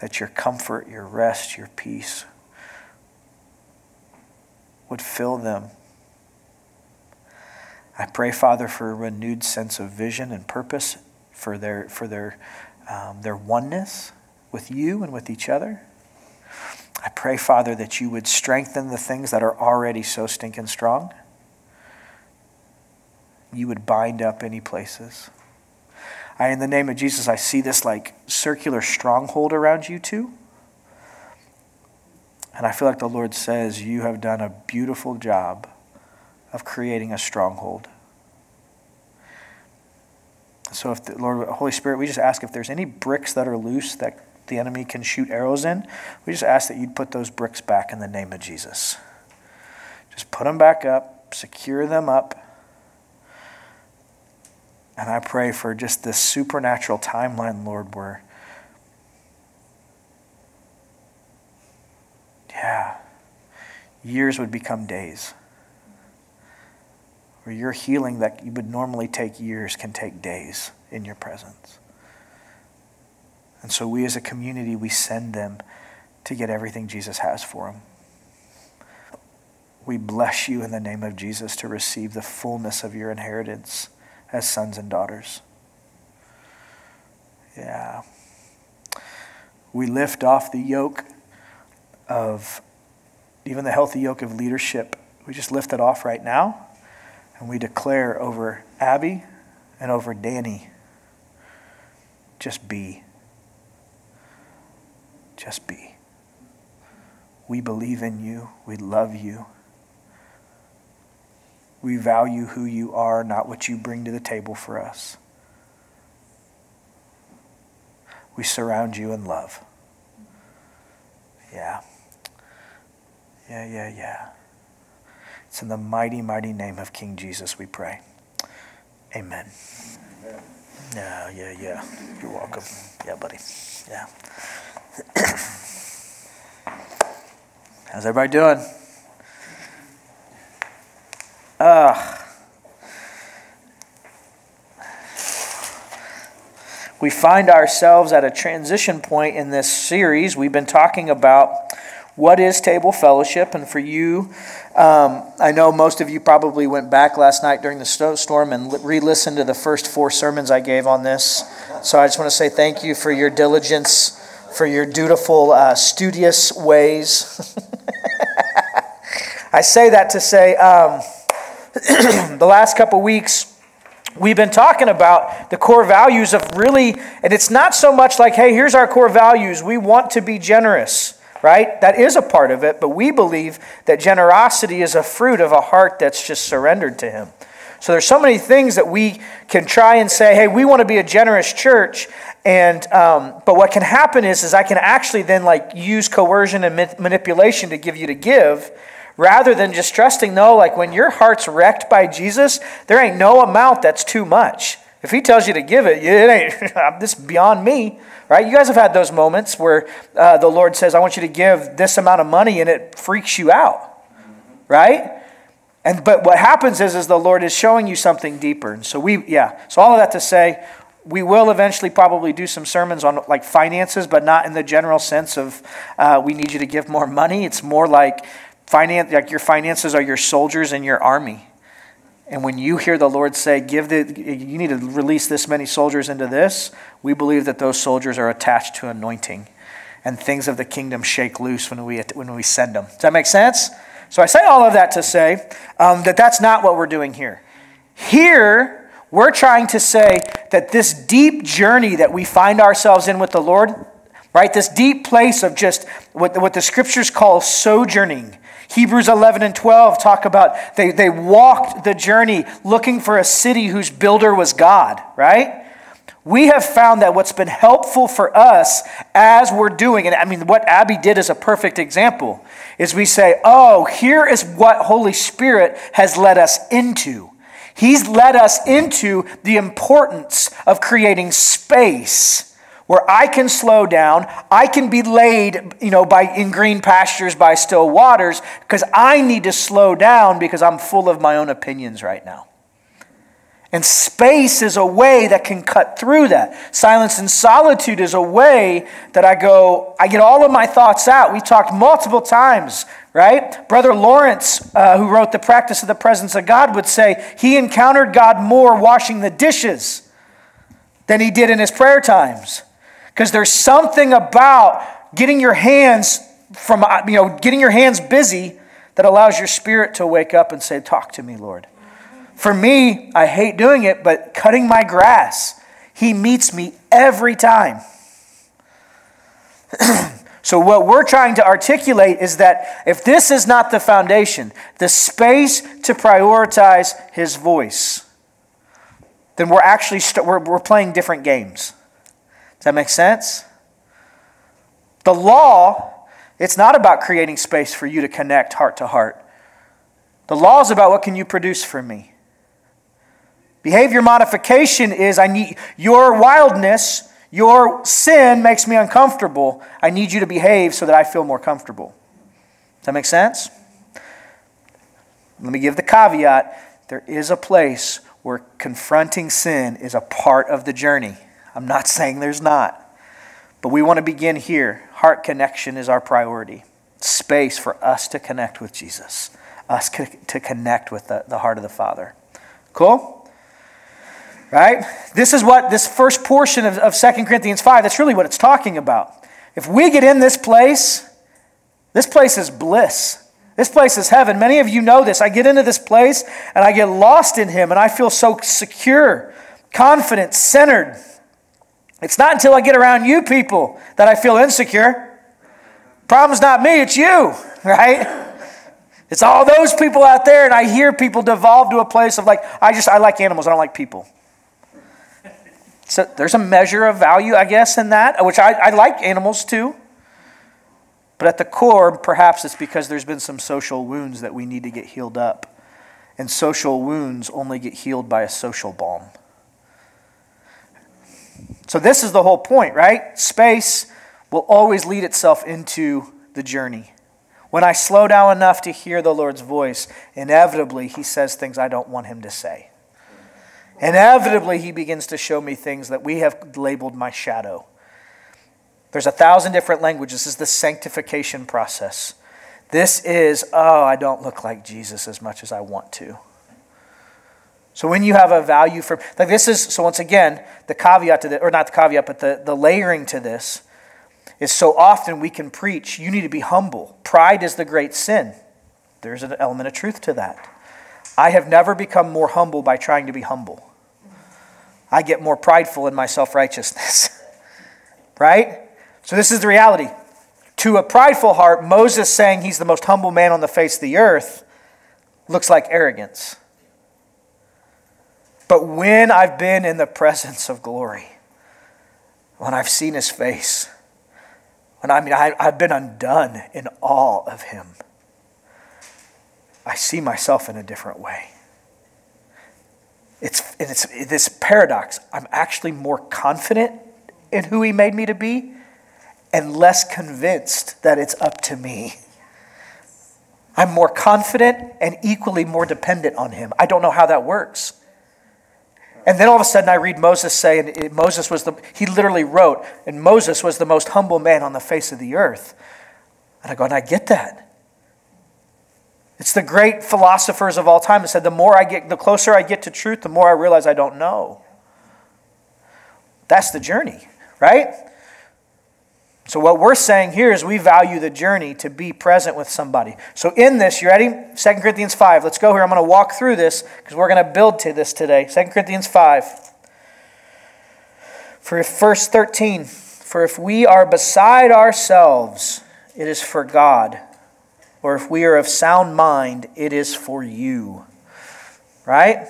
That your comfort, your rest, your peace would fill them. I pray, Father, for a renewed sense of vision and purpose for their, for their um, their oneness with you and with each other. I pray, Father, that you would strengthen the things that are already so stinking strong. You would bind up any places. I, in the name of Jesus, I see this like circular stronghold around you too. And I feel like the Lord says, You have done a beautiful job of creating a stronghold. So, if the Lord, Holy Spirit, we just ask if there's any bricks that are loose that the enemy can shoot arrows in, we just ask that you'd put those bricks back in the name of Jesus. Just put them back up, secure them up. And I pray for just this supernatural timeline, Lord, where, yeah, years would become days Where your healing that you would normally take years can take days in your presence. And so we as a community, we send them to get everything Jesus has for them. We bless you in the name of Jesus to receive the fullness of your inheritance as sons and daughters. Yeah. We lift off the yoke of even the healthy yoke of leadership. We just lift it off right now. And we declare over Abby and over Danny just be. Just be. We believe in you. We love you. We value who you are, not what you bring to the table for us. We surround you in love. Yeah. Yeah, yeah, yeah. It's in the mighty, mighty name of King Jesus we pray. Amen. Yeah, yeah, yeah. You're welcome. Yeah, buddy. Yeah. How's everybody doing? Uh, we find ourselves at a transition point in this series. We've been talking about what is table fellowship, and for you, um, I know most of you probably went back last night during the storm and re listened to the first four sermons I gave on this. So I just want to say thank you for your diligence, for your dutiful, uh, studious ways. I say that to say um, the last couple weeks, we've been talking about the core values of really, and it's not so much like, hey, here's our core values. We want to be generous, right? That is a part of it, but we believe that generosity is a fruit of a heart that's just surrendered to Him. So there's so many things that we can try and say, hey, we want to be a generous church. And um, but what can happen is, is I can actually then like use coercion and manipulation to give you to give, rather than just trusting, no, like when your heart's wrecked by Jesus, there ain't no amount that's too much. If he tells you to give it, it ain't this beyond me, right? You guys have had those moments where uh, the Lord says, "I want you to give this amount of money," and it freaks you out, right? And but what happens is, is the Lord is showing you something deeper. And so we, yeah. So all of that to say, we will eventually probably do some sermons on like finances, but not in the general sense of uh, we need you to give more money. It's more like Finance, like your finances are your soldiers in your army. And when you hear the Lord say, give the, you need to release this many soldiers into this, we believe that those soldiers are attached to anointing. And things of the kingdom shake loose when we, when we send them. Does that make sense? So I say all of that to say um, that that's not what we're doing here. Here, we're trying to say that this deep journey that we find ourselves in with the Lord, right, this deep place of just what, what the scriptures call sojourning, Hebrews 11 and 12 talk about they, they walked the journey looking for a city whose builder was God, right? We have found that what's been helpful for us as we're doing, and I mean, what Abby did is a perfect example, is we say, oh, here is what Holy Spirit has led us into. He's led us into the importance of creating space where I can slow down, I can be laid, you know, by in green pastures by still waters because I need to slow down because I'm full of my own opinions right now. And space is a way that can cut through that. Silence and solitude is a way that I go, I get all of my thoughts out. We talked multiple times, right? Brother Lawrence, uh, who wrote The Practice of the Presence of God, would say he encountered God more washing the dishes than he did in his prayer times. Because there's something about getting your hands from, uh, you know, getting your hands busy that allows your spirit to wake up and say, Talk to me, Lord. For me, I hate doing it, but cutting my grass, He meets me every time. so, what we're trying to articulate is that if this is not the foundation, the space to prioritize His voice, then we're actually we st- we're, we're playing different games. Does that make sense? The law, it's not about creating space for you to connect heart to heart. The law is about what can you produce for me. Behavior modification is I need your wildness, your sin makes me uncomfortable. I need you to behave so that I feel more comfortable. Does that make sense? Let me give the caveat. There is a place where confronting sin is a part of the journey. I'm not saying there's not. But we want to begin here. Heart connection is our priority. Space for us to connect with Jesus, us to connect with the, the heart of the Father. Cool? Right? This is what this first portion of, of 2 Corinthians 5, that's really what it's talking about. If we get in this place, this place is bliss. This place is heaven. Many of you know this. I get into this place and I get lost in Him and I feel so secure, confident, centered. It's not until I get around you people that I feel insecure. Problem's not me, it's you, right? It's all those people out there, and I hear people devolve to a place of like, I just, I like animals, I don't like people. So there's a measure of value, I guess, in that, which I, I like animals too. But at the core, perhaps it's because there's been some social wounds that we need to get healed up. And social wounds only get healed by a social balm. So, this is the whole point, right? Space will always lead itself into the journey. When I slow down enough to hear the Lord's voice, inevitably he says things I don't want him to say. Inevitably, he begins to show me things that we have labeled my shadow. There's a thousand different languages. This is the sanctification process. This is, oh, I don't look like Jesus as much as I want to. So when you have a value for, like this is, so once again, the caveat to this, or not the caveat, but the, the layering to this is so often we can preach, you need to be humble. Pride is the great sin. There's an element of truth to that. I have never become more humble by trying to be humble. I get more prideful in my self righteousness. right? So, this is the reality. To a prideful heart, Moses saying he's the most humble man on the face of the earth looks like arrogance. But when I've been in the presence of glory, when I've seen his face, when I mean I, I've been undone in awe of him, I see myself in a different way. It's, it's this paradox. I'm actually more confident in who he made me to be and less convinced that it's up to me. I'm more confident and equally more dependent on him. I don't know how that works. And then all of a sudden I read Moses say, and Moses was the, he literally wrote, and Moses was the most humble man on the face of the earth. And I go, and I get that. It's the great philosophers of all time that said, the more I get, the closer I get to truth, the more I realize I don't know. That's the journey, right? So, what we're saying here is we value the journey to be present with somebody. So, in this, you ready? 2 Corinthians 5. Let's go here. I'm going to walk through this because we're going to build to this today. 2 Corinthians 5. For verse 13, for if we are beside ourselves, it is for God. Or if we are of sound mind, it is for you. Right?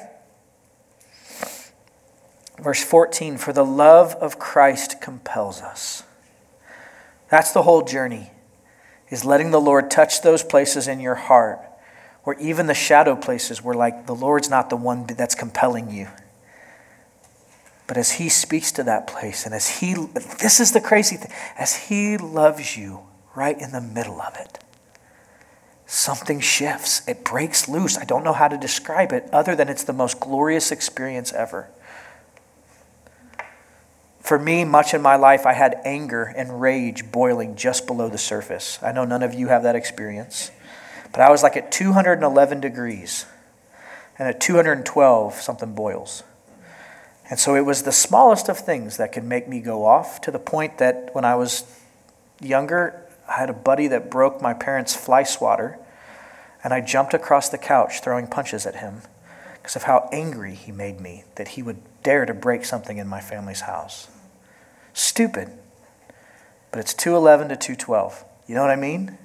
Verse 14, for the love of Christ compels us that's the whole journey, is letting the Lord touch those places in your heart where even the shadow places where like the Lord's not the one that's compelling you. But as he speaks to that place and as he this is the crazy thing, as he loves you right in the middle of it. Something shifts. It breaks loose. I don't know how to describe it other than it's the most glorious experience ever. For me, much in my life, I had anger and rage boiling just below the surface. I know none of you have that experience. But I was like at 211 degrees. And at 212, something boils. And so it was the smallest of things that could make me go off to the point that when I was younger, I had a buddy that broke my parents' fly swatter. And I jumped across the couch throwing punches at him because of how angry he made me that he would dare to break something in my family's house. Stupid. But it's 211 to 212. You know what I mean?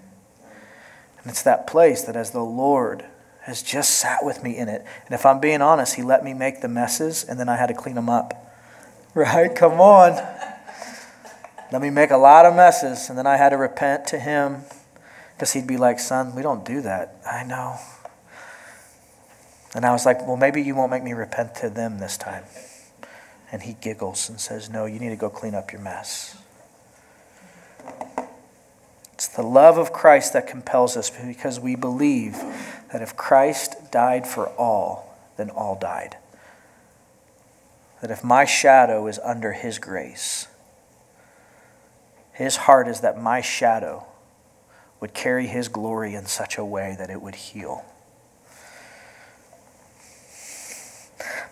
And it's that place that as the Lord has just sat with me in it. And if I'm being honest, He let me make the messes and then I had to clean them up. Right? Come on. Let me make a lot of messes and then I had to repent to Him because He'd be like, Son, we don't do that. I know. And I was like, Well, maybe you won't make me repent to them this time. And he giggles and says, No, you need to go clean up your mess. It's the love of Christ that compels us because we believe that if Christ died for all, then all died. That if my shadow is under his grace, his heart is that my shadow would carry his glory in such a way that it would heal.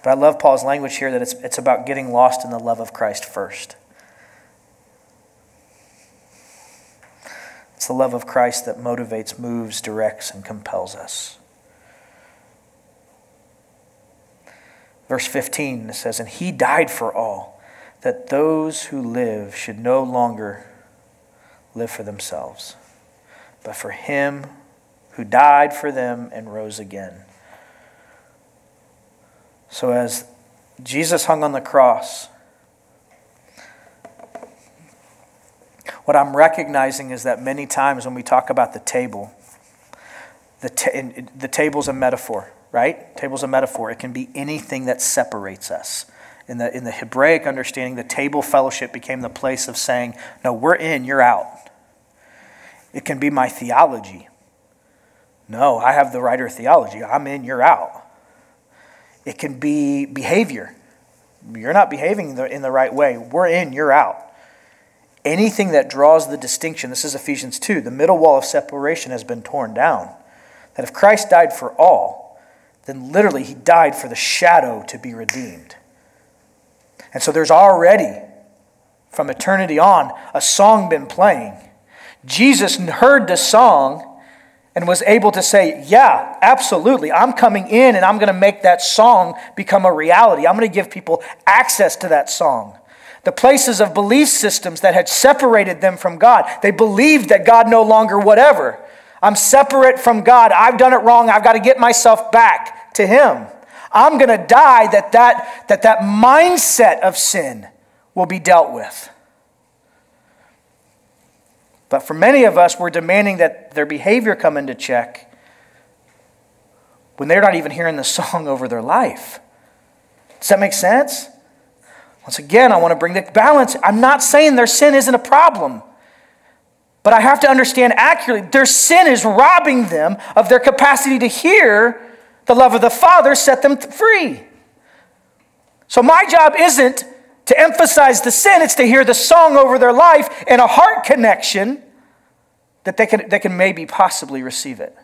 But I love Paul's language here that it's, it's about getting lost in the love of Christ first. It's the love of Christ that motivates, moves, directs, and compels us. Verse 15 says, And he died for all, that those who live should no longer live for themselves, but for him who died for them and rose again. So, as Jesus hung on the cross, what I'm recognizing is that many times when we talk about the table, the, ta- the table's a metaphor, right? Table's a metaphor. It can be anything that separates us. In the, in the Hebraic understanding, the table fellowship became the place of saying, No, we're in, you're out. It can be my theology. No, I have the writer theology. I'm in, you're out. It can be behavior. You're not behaving in the, in the right way. We're in, you're out. Anything that draws the distinction, this is Ephesians 2, the middle wall of separation has been torn down. That if Christ died for all, then literally he died for the shadow to be redeemed. And so there's already, from eternity on, a song been playing. Jesus heard the song and was able to say, Yeah, absolutely. I'm coming in and I'm going to make that song become a reality. I'm going to give people access to that song the places of belief systems that had separated them from God. They believed that God no longer whatever. I'm separate from God. I've done it wrong. I've got to get myself back to Him. I'm going to die that that, that that mindset of sin will be dealt with. But for many of us, we're demanding that their behavior come into check when they're not even hearing the song over their life. Does that make sense? Once again, I want to bring the balance. I'm not saying their sin isn't a problem, but I have to understand accurately their sin is robbing them of their capacity to hear the love of the Father set them free. So my job isn't to emphasize the sin, it's to hear the song over their life and a heart connection that they can, they can maybe possibly receive it.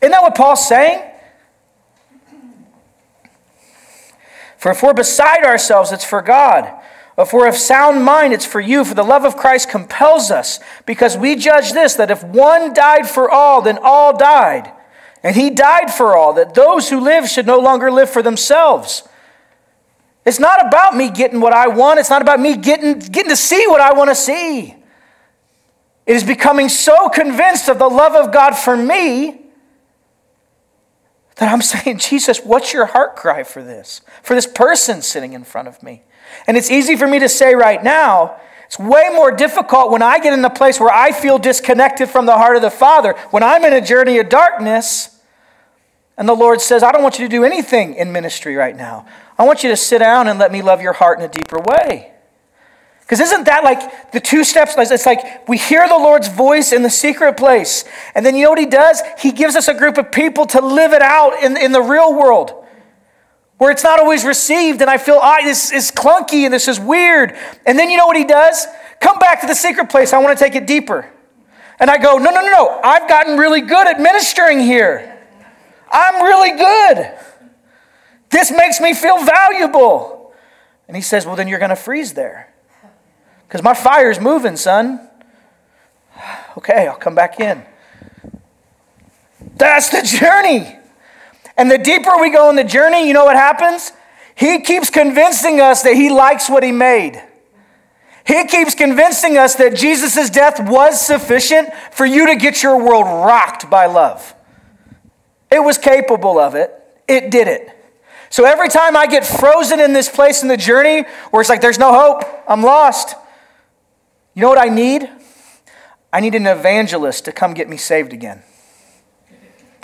Isn't that what Paul's saying? For if we're beside ourselves, it's for God. If we're of sound mind, it's for you. For the love of Christ compels us, because we judge this that if one died for all, then all died. And he died for all, that those who live should no longer live for themselves. It's not about me getting what I want, it's not about me getting, getting to see what I want to see. It is becoming so convinced of the love of God for me that I'm saying, Jesus, what's your heart cry for this? For this person sitting in front of me? And it's easy for me to say right now. It's way more difficult when I get in the place where I feel disconnected from the heart of the Father, when I'm in a journey of darkness, and the Lord says, I don't want you to do anything in ministry right now. I want you to sit down and let me love your heart in a deeper way. Because isn't that like the two steps? It's like we hear the Lord's voice in the secret place. And then you know what He does? He gives us a group of people to live it out in, in the real world where it's not always received. And I feel, ah, this is clunky and this is weird. And then you know what He does? Come back to the secret place. I want to take it deeper. And I go, no, no, no, no. I've gotten really good at ministering here. I'm really good. This makes me feel valuable. And He says, well, then you're going to freeze there. Because my fire's moving, son. Okay, I'll come back in. That's the journey. And the deeper we go in the journey, you know what happens? He keeps convincing us that he likes what he made. He keeps convincing us that Jesus' death was sufficient for you to get your world rocked by love. It was capable of it, it did it. So every time I get frozen in this place in the journey where it's like, there's no hope, I'm lost, you know what I need? I need an evangelist to come get me saved again.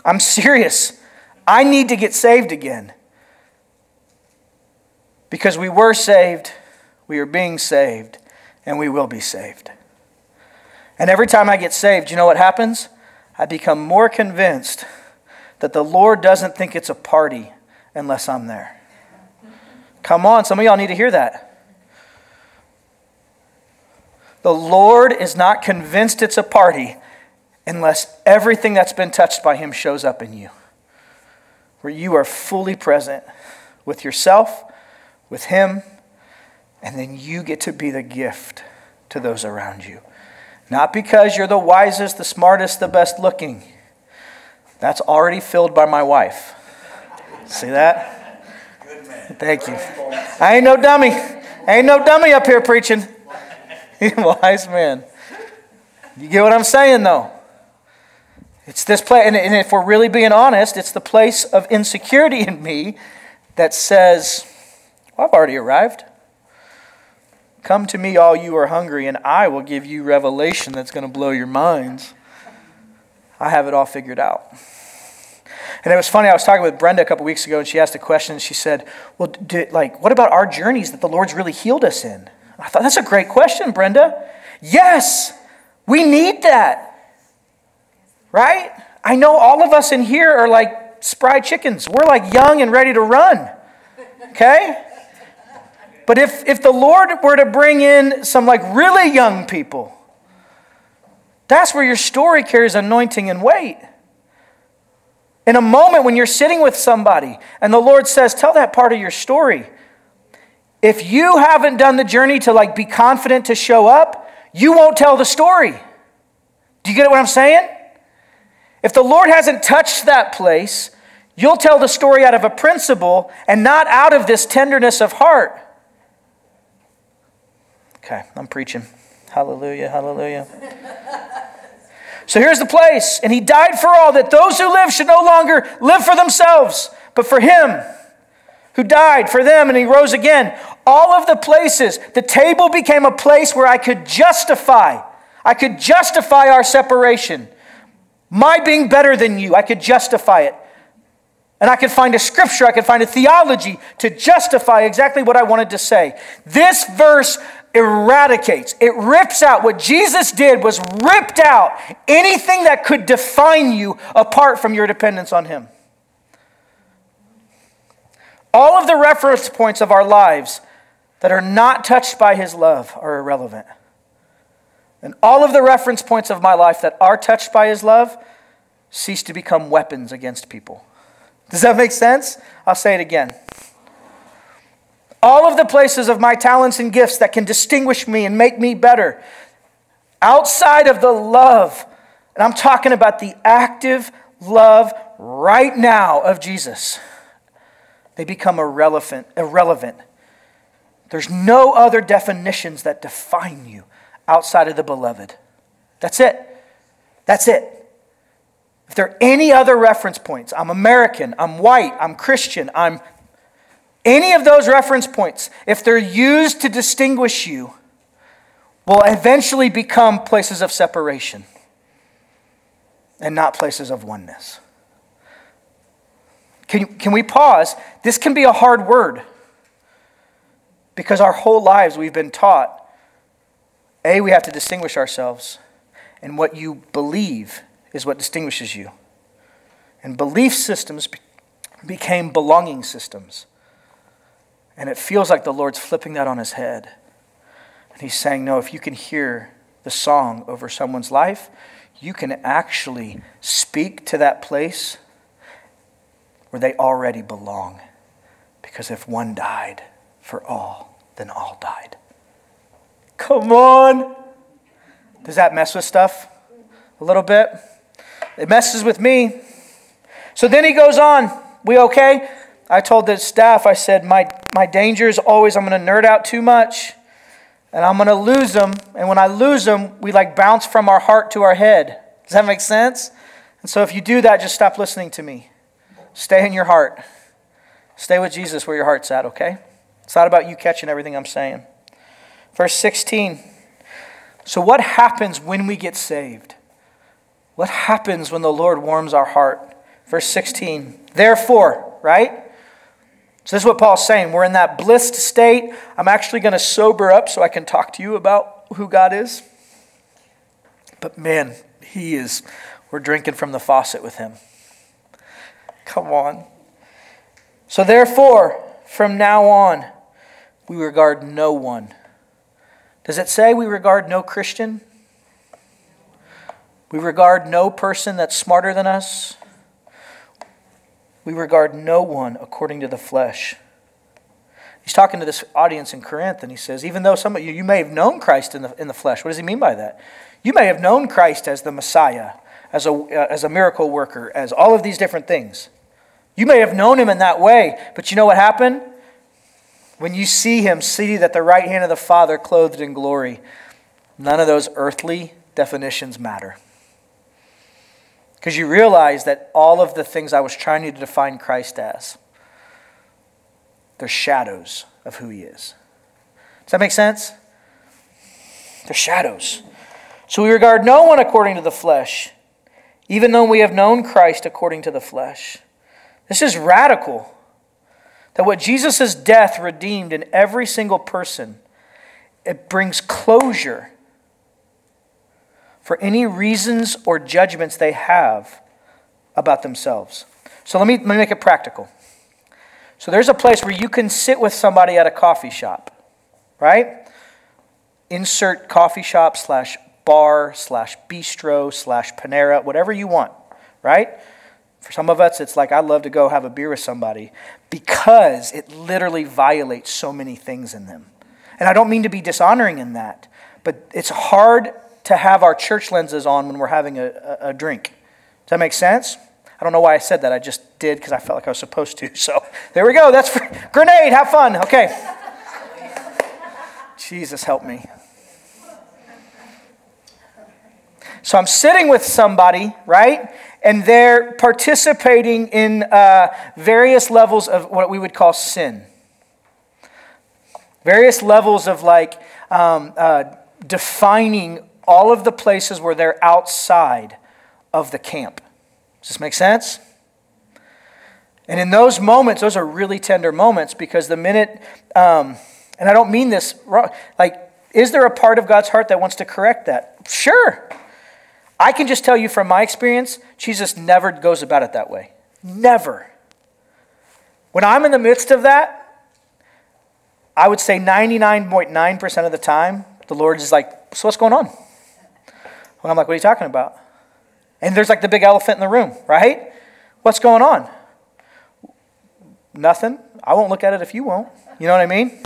I'm serious. I need to get saved again. Because we were saved, we are being saved, and we will be saved. And every time I get saved, you know what happens? I become more convinced that the Lord doesn't think it's a party unless I'm there. Come on, some of y'all need to hear that. The Lord is not convinced it's a party unless everything that's been touched by Him shows up in you. Where you are fully present with yourself, with Him, and then you get to be the gift to those around you. Not because you're the wisest, the smartest, the best looking. That's already filled by my wife. See that? Thank you. I ain't no dummy. I ain't no dummy up here preaching. wise man. You get what I'm saying, though? It's this place, and if we're really being honest, it's the place of insecurity in me that says, well, I've already arrived. Come to me, all you are hungry, and I will give you revelation that's going to blow your minds. I have it all figured out. And it was funny. I was talking with Brenda a couple weeks ago, and she asked a question. She said, "Well, like, what about our journeys that the Lord's really healed us in?" I thought, that's a great question, Brenda. Yes, we need that. Right? I know all of us in here are like spry chickens. We're like young and ready to run. Okay? But if, if the Lord were to bring in some like really young people, that's where your story carries anointing and weight. In a moment when you're sitting with somebody and the Lord says, Tell that part of your story. If you haven't done the journey to like be confident to show up, you won't tell the story. Do you get what I'm saying? If the Lord hasn't touched that place, you'll tell the story out of a principle and not out of this tenderness of heart. Okay, I'm preaching. Hallelujah, hallelujah. So here's the place. And he died for all, that those who live should no longer live for themselves, but for him who died for them and he rose again. All of the places, the table became a place where I could justify. I could justify our separation. My being better than you, I could justify it. And I could find a scripture, I could find a theology to justify exactly what I wanted to say. This verse eradicates, it rips out. What Jesus did was ripped out anything that could define you apart from your dependence on Him. All of the reference points of our lives that are not touched by His love are irrelevant. And all of the reference points of my life that are touched by His love cease to become weapons against people. Does that make sense? I'll say it again. All of the places of my talents and gifts that can distinguish me and make me better, outside of the love, and I'm talking about the active love right now of Jesus, they become irrelevant. irrelevant. There's no other definitions that define you outside of the beloved. That's it. That's it. If there are any other reference points, I'm American, I'm white, I'm Christian, I'm any of those reference points, if they're used to distinguish you, will eventually become places of separation and not places of oneness. Can, can we pause? This can be a hard word because our whole lives we've been taught A, we have to distinguish ourselves, and what you believe is what distinguishes you. And belief systems became belonging systems. And it feels like the Lord's flipping that on his head. And he's saying, No, if you can hear the song over someone's life, you can actually speak to that place where they already belong. Because if one died for all, then all died. Come on. Does that mess with stuff a little bit? It messes with me. So then he goes on. We okay? I told the staff, I said, my, my danger is always I'm going to nerd out too much and I'm going to lose them. And when I lose them, we like bounce from our heart to our head. Does that make sense? And so if you do that, just stop listening to me. Stay in your heart. Stay with Jesus where your heart's at, okay? It's not about you catching everything I'm saying. Verse 16. So, what happens when we get saved? What happens when the Lord warms our heart? Verse 16. Therefore, right? So, this is what Paul's saying. We're in that blissed state. I'm actually going to sober up so I can talk to you about who God is. But man, He is, we're drinking from the faucet with Him. Come on. So, therefore, from now on, we regard no one. Does it say we regard no Christian? We regard no person that's smarter than us? We regard no one according to the flesh. He's talking to this audience in Corinth, and he says, even though some of you, you may have known Christ in the, in the flesh. What does he mean by that? You may have known Christ as the Messiah, as a, uh, as a miracle worker, as all of these different things. You may have known him in that way, but you know what happened? When you see him seated at the right hand of the Father, clothed in glory, none of those earthly definitions matter. Because you realize that all of the things I was trying to define Christ as, they're shadows of who he is. Does that make sense? They're shadows. So we regard no one according to the flesh, even though we have known Christ according to the flesh. This is radical. That what Jesus' death redeemed in every single person, it brings closure for any reasons or judgments they have about themselves. So let me, let me make it practical. So there's a place where you can sit with somebody at a coffee shop, right? Insert coffee shop slash bar slash bistro slash Panera, whatever you want, right? For some of us, it's like, I'd love to go have a beer with somebody because it literally violates so many things in them. And I don't mean to be dishonoring in that, but it's hard to have our church lenses on when we're having a, a, drink. Does that make sense? I don't know why I said that. I just did because I felt like I was supposed to. So there we go. That's for, grenade. Have fun. Okay. Jesus, help me. So I'm sitting with somebody, right? And they're participating in uh, various levels of what we would call sin. Various levels of like um, uh, defining all of the places where they're outside of the camp. Does this make sense? And in those moments, those are really tender moments because the minute, um, and I don't mean this wrong, like, is there a part of God's heart that wants to correct that? Sure. I can just tell you from my experience, Jesus never goes about it that way. Never. When I'm in the midst of that, I would say 99.9% of the time, the Lord is like, So what's going on? And I'm like, What are you talking about? And there's like the big elephant in the room, right? What's going on? Nothing. I won't look at it if you won't. You know what I mean?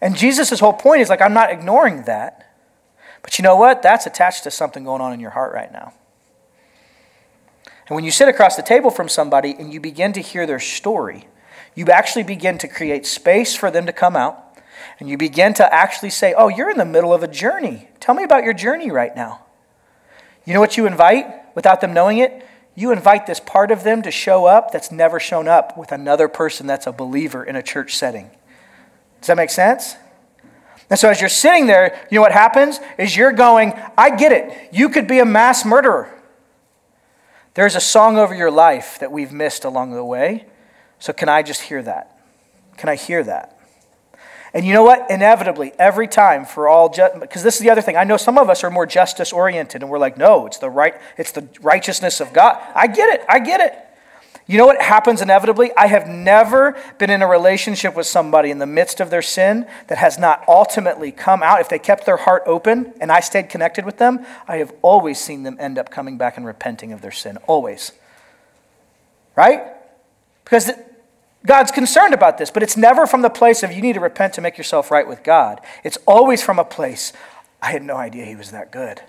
And Jesus' whole point is like, I'm not ignoring that. But you know what? That's attached to something going on in your heart right now. And when you sit across the table from somebody and you begin to hear their story, you actually begin to create space for them to come out. And you begin to actually say, Oh, you're in the middle of a journey. Tell me about your journey right now. You know what you invite without them knowing it? You invite this part of them to show up that's never shown up with another person that's a believer in a church setting. Does that make sense? And so as you're sitting there, you know what happens? Is you're going, I get it. You could be a mass murderer. There's a song over your life that we've missed along the way. So can I just hear that? Can I hear that? And you know what? Inevitably, every time for all just because this is the other thing. I know some of us are more justice oriented and we're like, no, it's the right, it's the righteousness of God. I get it. I get it. You know what happens inevitably? I have never been in a relationship with somebody in the midst of their sin that has not ultimately come out. If they kept their heart open and I stayed connected with them, I have always seen them end up coming back and repenting of their sin. Always. Right? Because God's concerned about this, but it's never from the place of you need to repent to make yourself right with God. It's always from a place, I had no idea he was that good.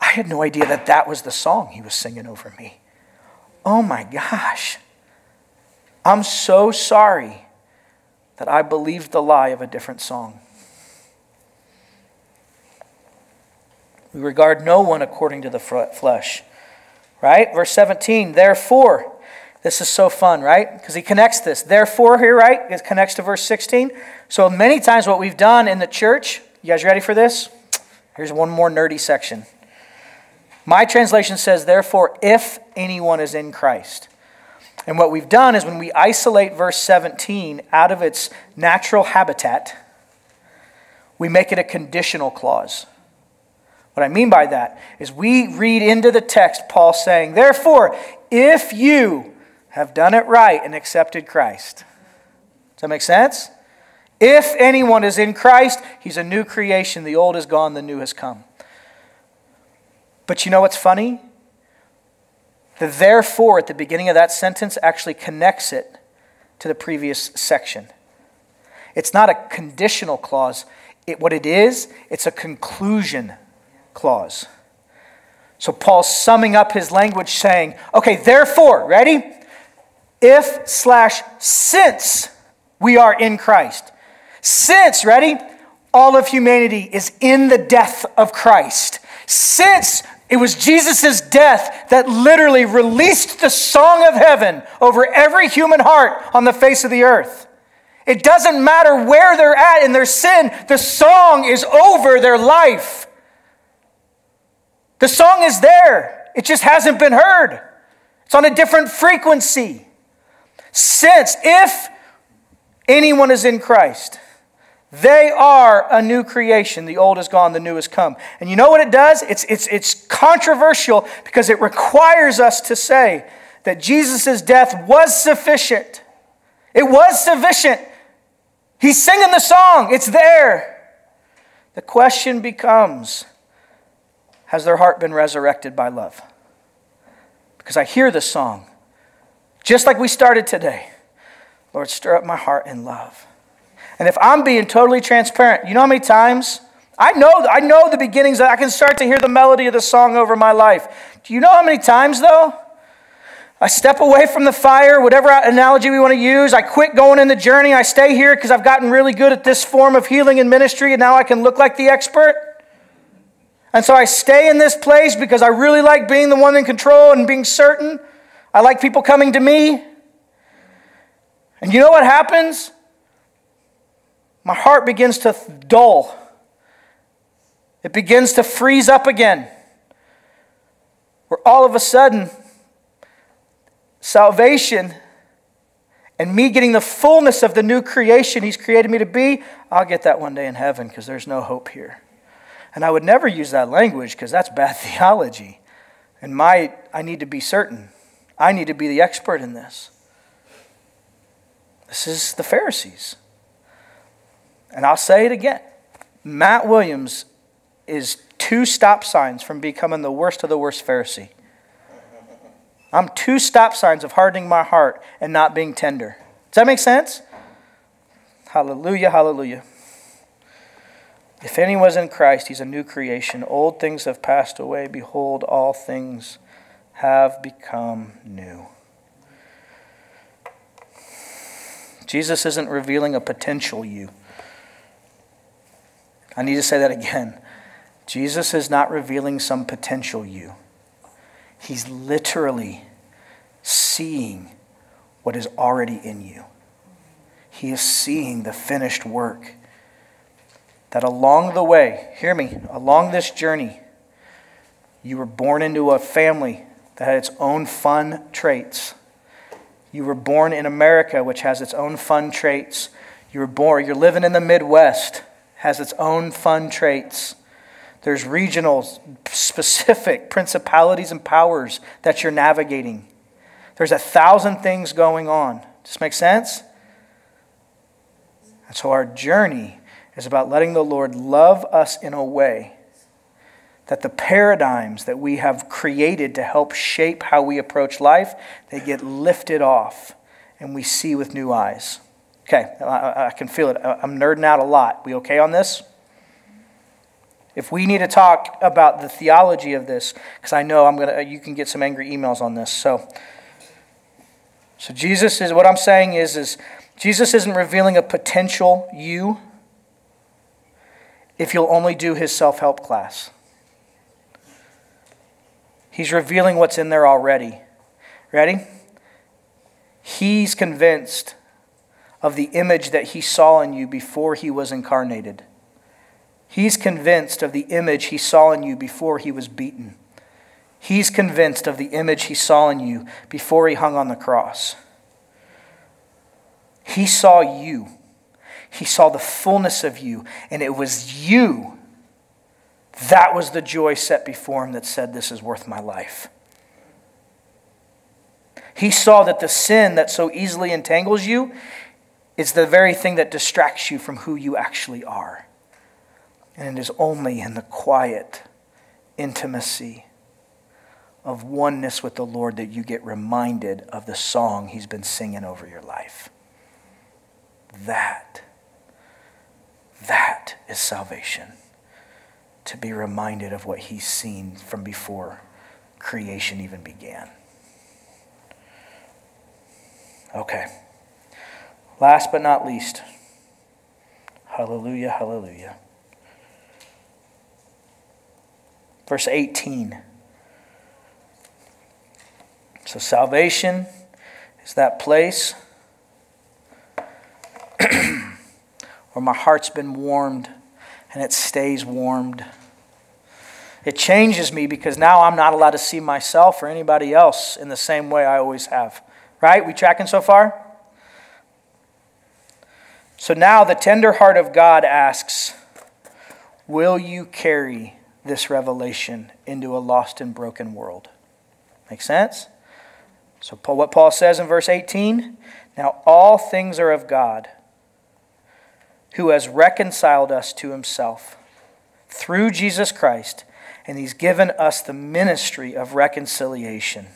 I had no idea that that was the song he was singing over me. Oh my gosh. I'm so sorry that I believed the lie of a different song. We regard no one according to the flesh. Right? Verse 17, therefore, this is so fun, right? Because he connects this. Therefore, here, right? It connects to verse 16. So many times, what we've done in the church, you guys ready for this? Here's one more nerdy section. My translation says, therefore, if anyone is in Christ. And what we've done is when we isolate verse 17 out of its natural habitat, we make it a conditional clause. What I mean by that is we read into the text Paul saying, Therefore, if you have done it right and accepted Christ. Does that make sense? If anyone is in Christ, he's a new creation. The old is gone, the new has come. But you know what's funny? The therefore at the beginning of that sentence actually connects it to the previous section. It's not a conditional clause. It, what it is, it's a conclusion clause. So Paul's summing up his language saying, okay, therefore, ready? If slash since we are in Christ. Since, ready? All of humanity is in the death of Christ. Since it was Jesus' death that literally released the song of heaven over every human heart on the face of the earth. It doesn't matter where they're at in their sin, the song is over their life. The song is there, it just hasn't been heard. It's on a different frequency. Since, if anyone is in Christ, they are a new creation. The old is gone, the new has come. And you know what it does? It's, it's, it's controversial because it requires us to say, that Jesus' death was sufficient. It was sufficient. He's singing the song, it's there. The question becomes Has their heart been resurrected by love? Because I hear the song, just like we started today. Lord, stir up my heart in love. And if I'm being totally transparent, you know how many times I know I know the beginnings I can start to hear the melody of the song over my life. Do you know how many times though? I step away from the fire, whatever analogy we want to use. I quit going in the journey. I stay here because I've gotten really good at this form of healing and ministry, and now I can look like the expert. And so I stay in this place because I really like being the one in control and being certain. I like people coming to me. And you know what happens? My heart begins to dull. It begins to freeze up again. Where all of a sudden, salvation and me getting the fullness of the new creation He's created me to be, I'll get that one day in heaven because there's no hope here. And I would never use that language because that's bad theology. And my, I need to be certain. I need to be the expert in this. This is the Pharisees. And I'll say it again Matt Williams is two stop signs from becoming the worst of the worst Pharisee. I'm two stop signs of hardening my heart and not being tender. Does that make sense? Hallelujah, hallelujah. If anyone was in Christ, he's a new creation. Old things have passed away. Behold, all things have become new. Jesus isn't revealing a potential you. I need to say that again. Jesus is not revealing some potential you. He's literally seeing what is already in you. He is seeing the finished work. That along the way, hear me, along this journey, you were born into a family that had its own fun traits. You were born in America, which has its own fun traits. You were born, you're living in the Midwest, has its own fun traits. There's regional, specific principalities and powers that you're navigating. There's a thousand things going on. Does make sense? And so our journey is about letting the Lord love us in a way that the paradigms that we have created to help shape how we approach life, they get lifted off and we see with new eyes. Okay, I, I can feel it. I'm nerding out a lot. We okay on this? If we need to talk about the theology of this, because I know I'm gonna, you can get some angry emails on this. So, so Jesus is what I'm saying is, is Jesus isn't revealing a potential you if you'll only do his self-help class. He's revealing what's in there already. Ready? He's convinced of the image that he saw in you before he was incarnated. He's convinced of the image he saw in you before he was beaten. He's convinced of the image he saw in you before he hung on the cross. He saw you. He saw the fullness of you, and it was you. That was the joy set before him that said, This is worth my life. He saw that the sin that so easily entangles you is the very thing that distracts you from who you actually are. And it is only in the quiet intimacy of oneness with the Lord that you get reminded of the song He's been singing over your life. That, that is salvation. To be reminded of what He's seen from before creation even began. Okay. Last but not least, hallelujah, hallelujah. verse 18. So, salvation is that place where my heart's been warmed and it stays warmed. It changes me because now I'm not allowed to see myself or anybody else in the same way I always have. Right? We tracking so far? So now the tender heart of God asks, Will you carry this revelation into a lost and broken world. Make sense? So, what Paul says in verse 18 now all things are of God, who has reconciled us to himself through Jesus Christ, and he's given us the ministry of reconciliation.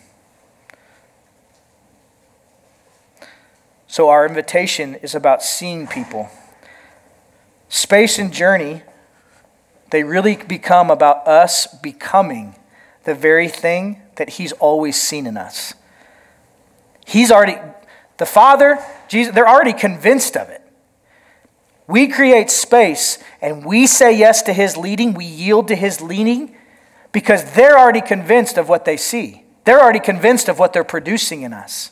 So, our invitation is about seeing people. Space and journey, they really become about us becoming the very thing that He's always seen in us. He's already, the Father, Jesus, they're already convinced of it. We create space and we say yes to His leading, we yield to His leading because they're already convinced of what they see. They're already convinced of what they're producing in us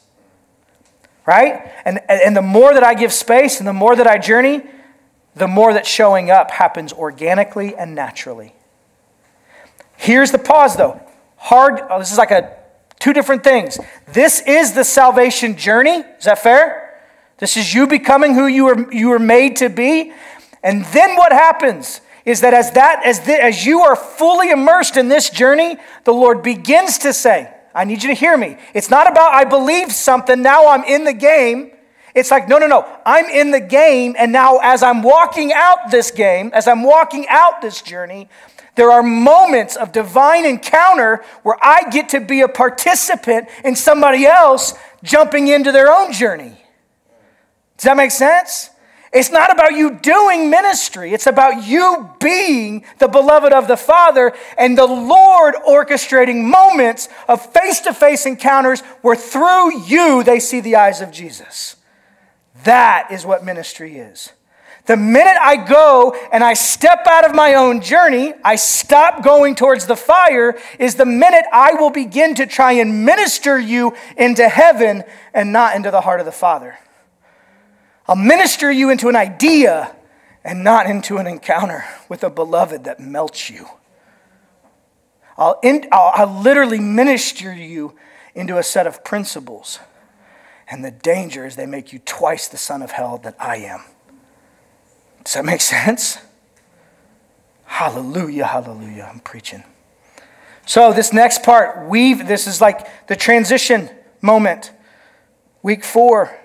right? And, and the more that I give space and the more that I journey, the more that showing up happens organically and naturally. Here's the pause though. Hard, oh, this is like a two different things. This is the salvation journey. Is that fair? This is you becoming who you were, you were made to be. And then what happens is that as that as, the, as you are fully immersed in this journey, the Lord begins to say, I need you to hear me. It's not about I believe something, now I'm in the game. It's like, no, no, no. I'm in the game, and now as I'm walking out this game, as I'm walking out this journey, there are moments of divine encounter where I get to be a participant in somebody else jumping into their own journey. Does that make sense? It's not about you doing ministry. It's about you being the beloved of the Father and the Lord orchestrating moments of face to face encounters where through you they see the eyes of Jesus. That is what ministry is. The minute I go and I step out of my own journey, I stop going towards the fire, is the minute I will begin to try and minister you into heaven and not into the heart of the Father. I'll minister you into an idea and not into an encounter with a beloved that melts you. I'll, in, I'll, I'll literally minister you into a set of principles. And the danger is they make you twice the son of hell that I am. Does that make sense? Hallelujah, hallelujah. I'm preaching. So, this next part, weave, this is like the transition moment. Week four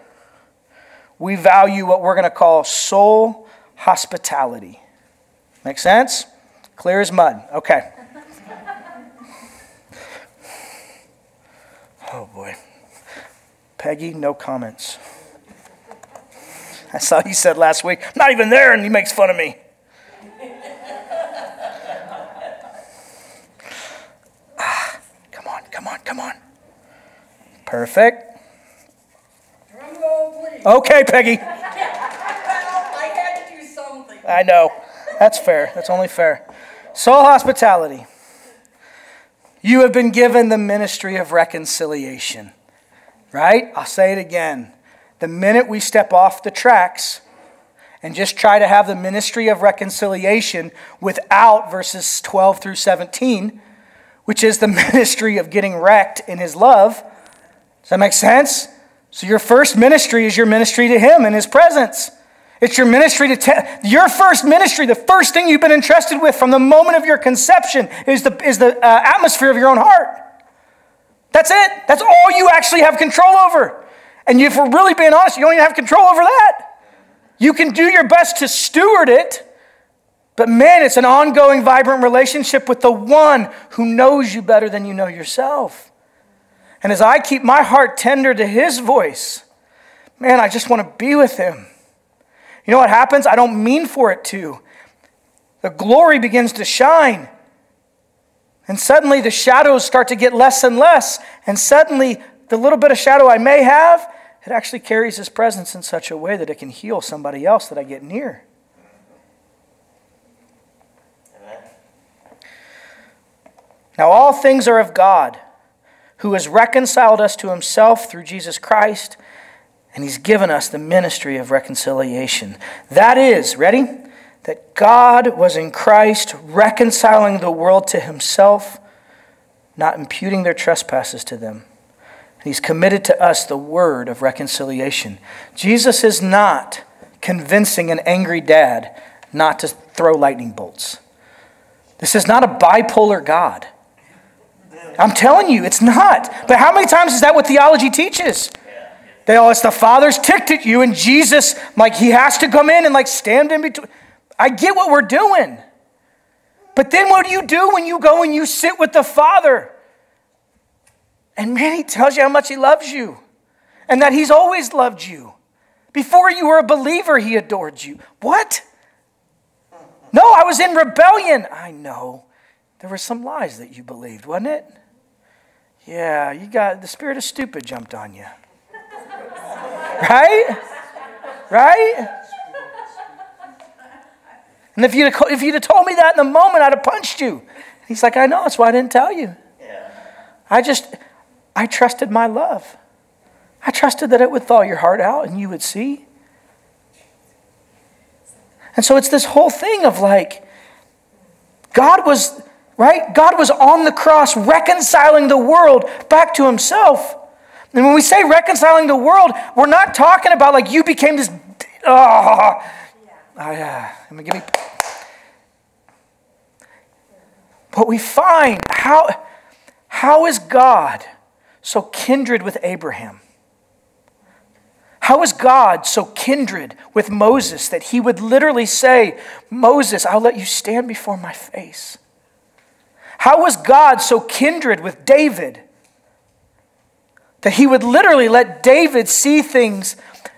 we value what we're going to call soul hospitality. Make sense? Clear as mud. Okay. Oh boy. Peggy, no comments. I saw you said last week, not even there, and he makes fun of me. ah, come on, come on, come on. Perfect. Okay, Peggy. I had to do something. I know. That's fair. That's only fair. Soul hospitality. You have been given the ministry of reconciliation. Right? I'll say it again. The minute we step off the tracks and just try to have the ministry of reconciliation without verses 12 through 17, which is the ministry of getting wrecked in his love, does that make sense? So your first ministry is your ministry to Him in His presence. It's your ministry to te- your first ministry. The first thing you've been entrusted with from the moment of your conception is the is the uh, atmosphere of your own heart. That's it. That's all you actually have control over. And if we're really being honest, you don't even have control over that. You can do your best to steward it, but man, it's an ongoing, vibrant relationship with the one who knows you better than you know yourself. And as I keep my heart tender to his voice, man, I just want to be with him. You know what happens? I don't mean for it to. The glory begins to shine. And suddenly the shadows start to get less and less. And suddenly the little bit of shadow I may have, it actually carries his presence in such a way that it can heal somebody else that I get near. Now, all things are of God who has reconciled us to himself through Jesus Christ, and he's given us the ministry of reconciliation. That is, ready? That God was in Christ reconciling the world to himself, not imputing their trespasses to them. He's committed to us the word of reconciliation. Jesus is not convincing an angry dad not to throw lightning bolts. This is not a bipolar God. I'm telling you, it's not. But how many times is that what theology teaches? They all, it's the Father's ticked at you, and Jesus, like, he has to come in and, like, stand in between. I get what we're doing. But then what do you do when you go and you sit with the Father? And man, he tells you how much he loves you and that he's always loved you. Before you were a believer, he adored you. What? No, I was in rebellion. I know. There were some lies that you believed, wasn't it? Yeah, you got the spirit of stupid jumped on you. Right? Right? And if you'd, have, if you'd have told me that in the moment, I'd have punched you. He's like, I know, that's why I didn't tell you. I just, I trusted my love. I trusted that it would thaw your heart out and you would see. And so it's this whole thing of like, God was, right? God was on the cross reconciling the world back to himself. And when we say reconciling the world, we're not talking about like you became this, oh, I, uh, give me. But we find how, how is God so kindred with Abraham? How is God so kindred with Moses that he would literally say, Moses, I'll let you stand before my face? How was God so kindred with David that he would literally let David see things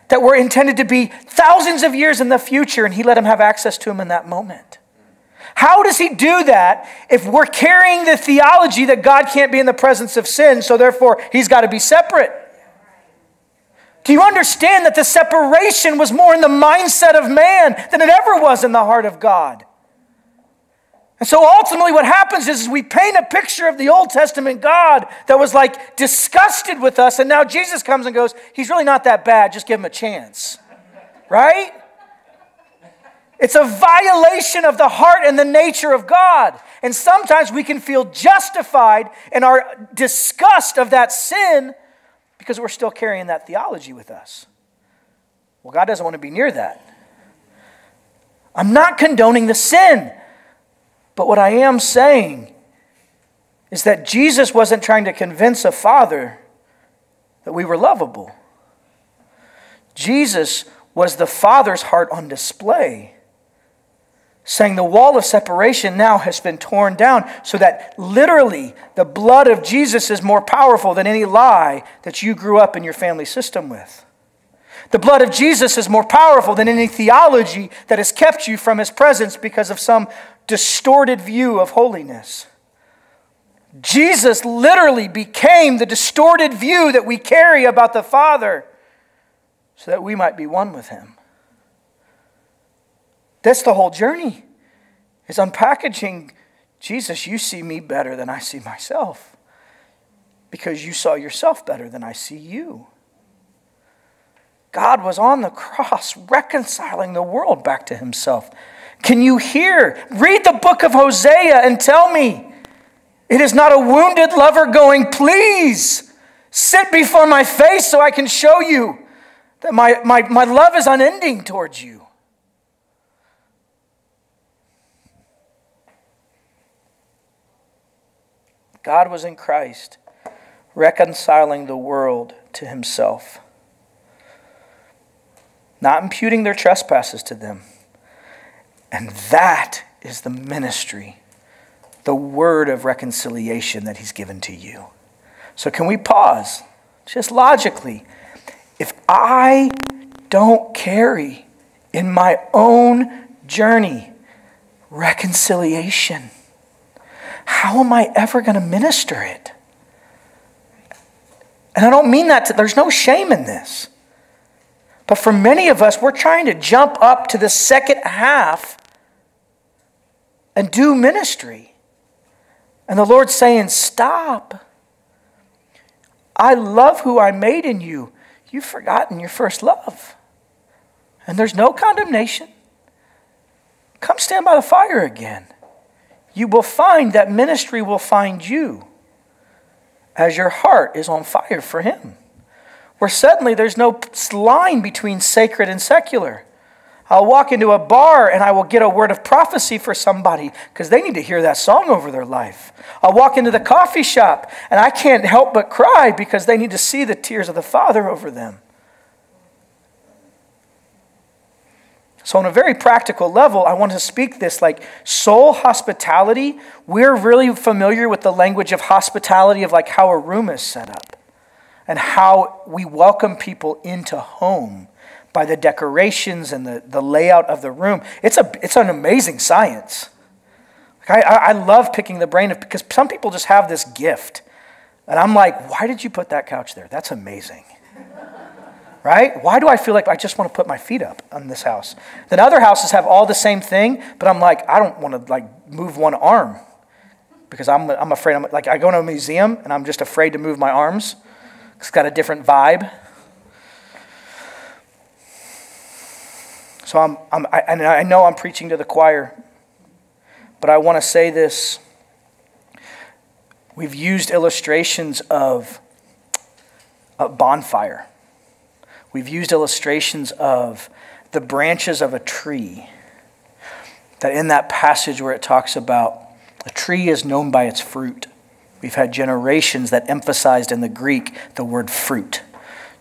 that were intended to be thousands of years in the future and he let him have access to him in that moment? How does he do that if we're carrying the theology that God can't be in the presence of sin, so therefore he's got to be separate? Do you understand that the separation was more in the mindset of man than it ever was in the heart of God? And so ultimately, what happens is we paint a picture of the Old Testament God that was like disgusted with us, and now Jesus comes and goes, He's really not that bad, just give him a chance. Right? It's a violation of the heart and the nature of God. And sometimes we can feel justified in our disgust of that sin because we're still carrying that theology with us. Well, God doesn't want to be near that. I'm not condoning the sin. But what I am saying is that Jesus wasn't trying to convince a father that we were lovable. Jesus was the Father's heart on display, saying the wall of separation now has been torn down so that literally the blood of Jesus is more powerful than any lie that you grew up in your family system with. The blood of Jesus is more powerful than any theology that has kept you from his presence because of some distorted view of holiness. Jesus literally became the distorted view that we carry about the Father so that we might be one with him. That's the whole journey. Is unpackaging Jesus, you see me better than I see myself because you saw yourself better than I see you. God was on the cross reconciling the world back to himself. Can you hear? Read the book of Hosea and tell me. It is not a wounded lover going, please sit before my face so I can show you that my, my, my love is unending towards you. God was in Christ, reconciling the world to himself, not imputing their trespasses to them. And that is the ministry, the word of reconciliation that he's given to you. So, can we pause just logically? If I don't carry in my own journey reconciliation, how am I ever going to minister it? And I don't mean that, to, there's no shame in this. But for many of us, we're trying to jump up to the second half and do ministry. And the Lord's saying, Stop. I love who I made in you. You've forgotten your first love. And there's no condemnation. Come stand by the fire again you will find that ministry will find you as your heart is on fire for Him. Where suddenly there's no line between sacred and secular. I'll walk into a bar and I will get a word of prophecy for somebody because they need to hear that song over their life. I'll walk into the coffee shop and I can't help but cry because they need to see the tears of the Father over them. So, on a very practical level, I want to speak this like soul hospitality. We're really familiar with the language of hospitality of like how a room is set up and how we welcome people into home by the decorations and the, the layout of the room. It's, a, it's an amazing science. I, I love picking the brain of, because some people just have this gift. And I'm like, why did you put that couch there? That's amazing right? Why do I feel like I just want to put my feet up on this house? Then other houses have all the same thing, but I'm like, I don't want to like move one arm because I'm, I'm afraid. I'm like, I go to a museum and I'm just afraid to move my arms. It's got a different vibe. So I'm, I'm I, and I know I'm preaching to the choir, but I want to say this. We've used illustrations of a bonfire. We've used illustrations of the branches of a tree. That in that passage where it talks about a tree is known by its fruit, we've had generations that emphasized in the Greek the word fruit.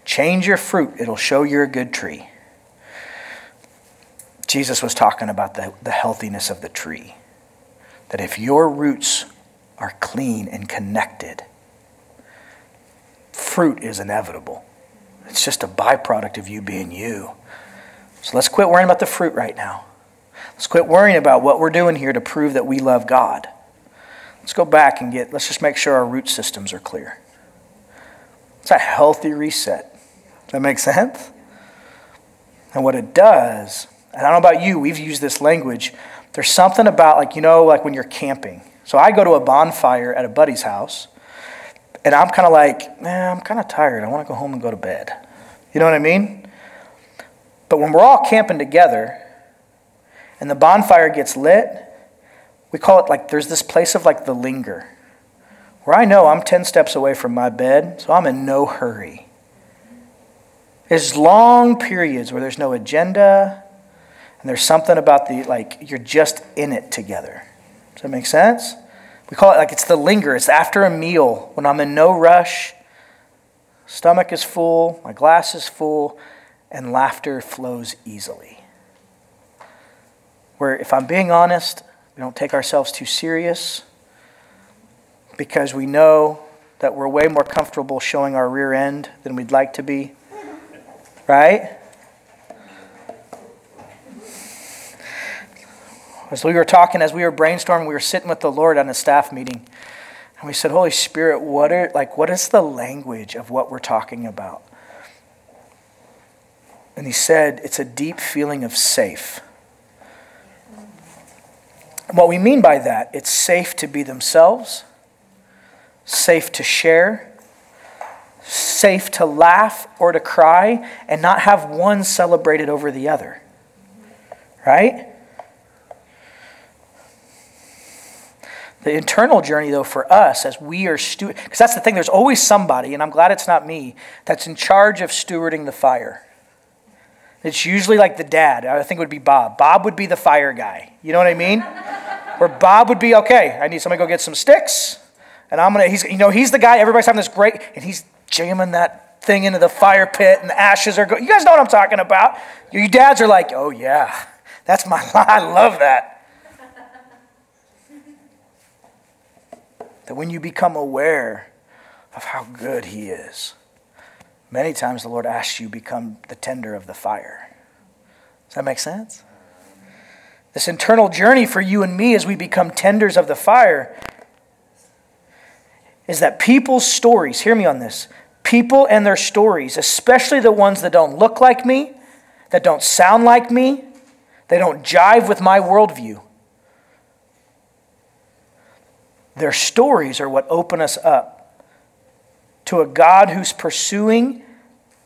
Change your fruit, it'll show you're a good tree. Jesus was talking about the, the healthiness of the tree. That if your roots are clean and connected, fruit is inevitable. It's just a byproduct of you being you. So let's quit worrying about the fruit right now. Let's quit worrying about what we're doing here to prove that we love God. Let's go back and get, let's just make sure our root systems are clear. It's a healthy reset. Does that make sense? And what it does, and I don't know about you, we've used this language. There's something about, like, you know, like when you're camping. So I go to a bonfire at a buddy's house and I'm kind of like, man, I'm kind of tired. I want to go home and go to bed. You know what I mean? But when we're all camping together and the bonfire gets lit, we call it like there's this place of like the linger where I know I'm 10 steps away from my bed, so I'm in no hurry. There's long periods where there's no agenda and there's something about the like you're just in it together. Does that make sense? We call it like it's the linger. It's after a meal when I'm in no rush, stomach is full, my glass is full, and laughter flows easily. Where, if I'm being honest, we don't take ourselves too serious because we know that we're way more comfortable showing our rear end than we'd like to be. Right? As we were talking, as we were brainstorming, we were sitting with the Lord on a staff meeting. And we said, Holy Spirit, what are like what is the language of what we're talking about? And he said, it's a deep feeling of safe. And what we mean by that, it's safe to be themselves, safe to share, safe to laugh or to cry, and not have one celebrated over the other. Right? The internal journey, though, for us as we are steward, because that's the thing, there's always somebody, and I'm glad it's not me, that's in charge of stewarding the fire. It's usually like the dad. I think it would be Bob. Bob would be the fire guy. You know what I mean? Where Bob would be, okay, I need somebody to go get some sticks, and I'm gonna, he's, you know, he's the guy, everybody's having this great, and he's jamming that thing into the fire pit, and the ashes are going. You guys know what I'm talking about. Your dads are like, oh yeah, that's my, I love that. That when you become aware of how good He is, many times the Lord asks you become the tender of the fire. Does that make sense? This internal journey for you and me as we become tenders of the fire is that people's stories, hear me on this, people and their stories, especially the ones that don't look like me, that don't sound like me, they don't jive with my worldview, Their stories are what open us up to a God who's pursuing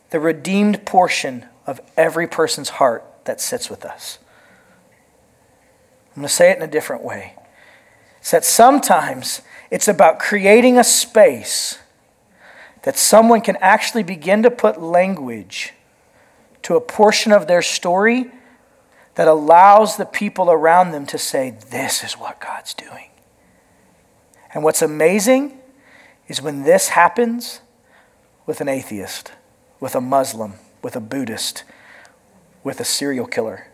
the redeemed portion of every person's heart that sits with us. I'm going to say it in a different way. It's that sometimes it's about creating a space that someone can actually begin to put language to a portion of their story that allows the people around them to say, This is what God's doing. And what's amazing is when this happens with an atheist, with a Muslim, with a Buddhist, with a serial killer.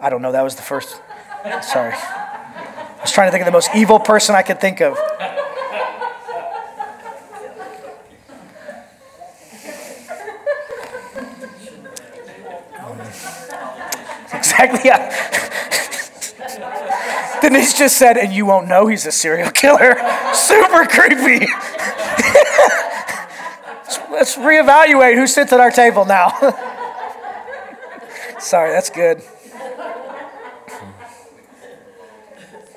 I don't know, that was the first. Sorry. I was trying to think of the most evil person I could think of. Exactly. Yeah. Denise just said, and you won't know he's a serial killer. Super creepy. Let's reevaluate who sits at our table now. Sorry, that's good.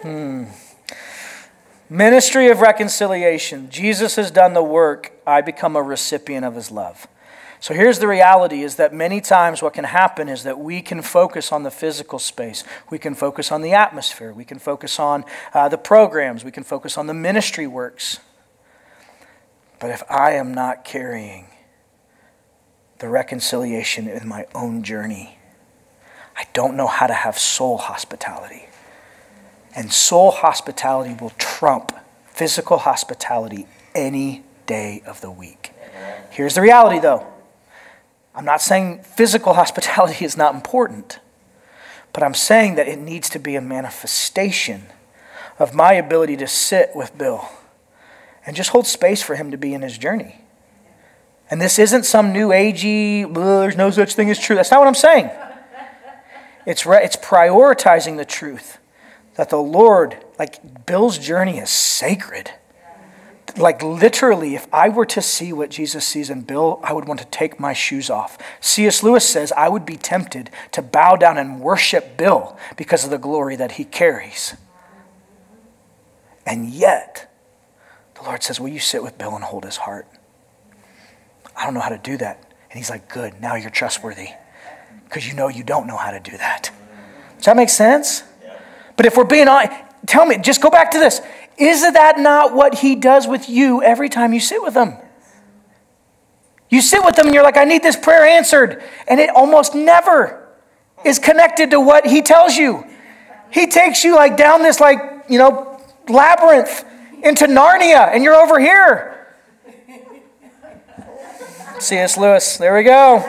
Hmm. Ministry of reconciliation. Jesus has done the work. I become a recipient of his love. So here's the reality is that many times what can happen is that we can focus on the physical space. We can focus on the atmosphere. We can focus on uh, the programs. We can focus on the ministry works. But if I am not carrying the reconciliation in my own journey, I don't know how to have soul hospitality. And soul hospitality will trump physical hospitality any day of the week. Here's the reality though I'm not saying physical hospitality is not important, but I'm saying that it needs to be a manifestation of my ability to sit with Bill and just hold space for him to be in his journey. And this isn't some new agey, there's no such thing as truth. That's not what I'm saying. It's, re- it's prioritizing the truth that the Lord, like Bill's journey is sacred like literally, if I were to see what Jesus sees in Bill, I would want to take my shoes off. C.S. Lewis says, I would be tempted to bow down and worship Bill because of the glory that he carries. And yet, the Lord says, Will you sit with Bill and hold his heart? I don't know how to do that. And he's like, Good, now you're trustworthy because you know you don't know how to do that. Does that make sense? But if we're being honest, tell me, just go back to this. Is that not what he does with you every time you sit with him? You sit with him and you're like, I need this prayer answered. And it almost never is connected to what he tells you. He takes you like down this like, you know, labyrinth into Narnia and you're over here. C.S. Lewis, there we go.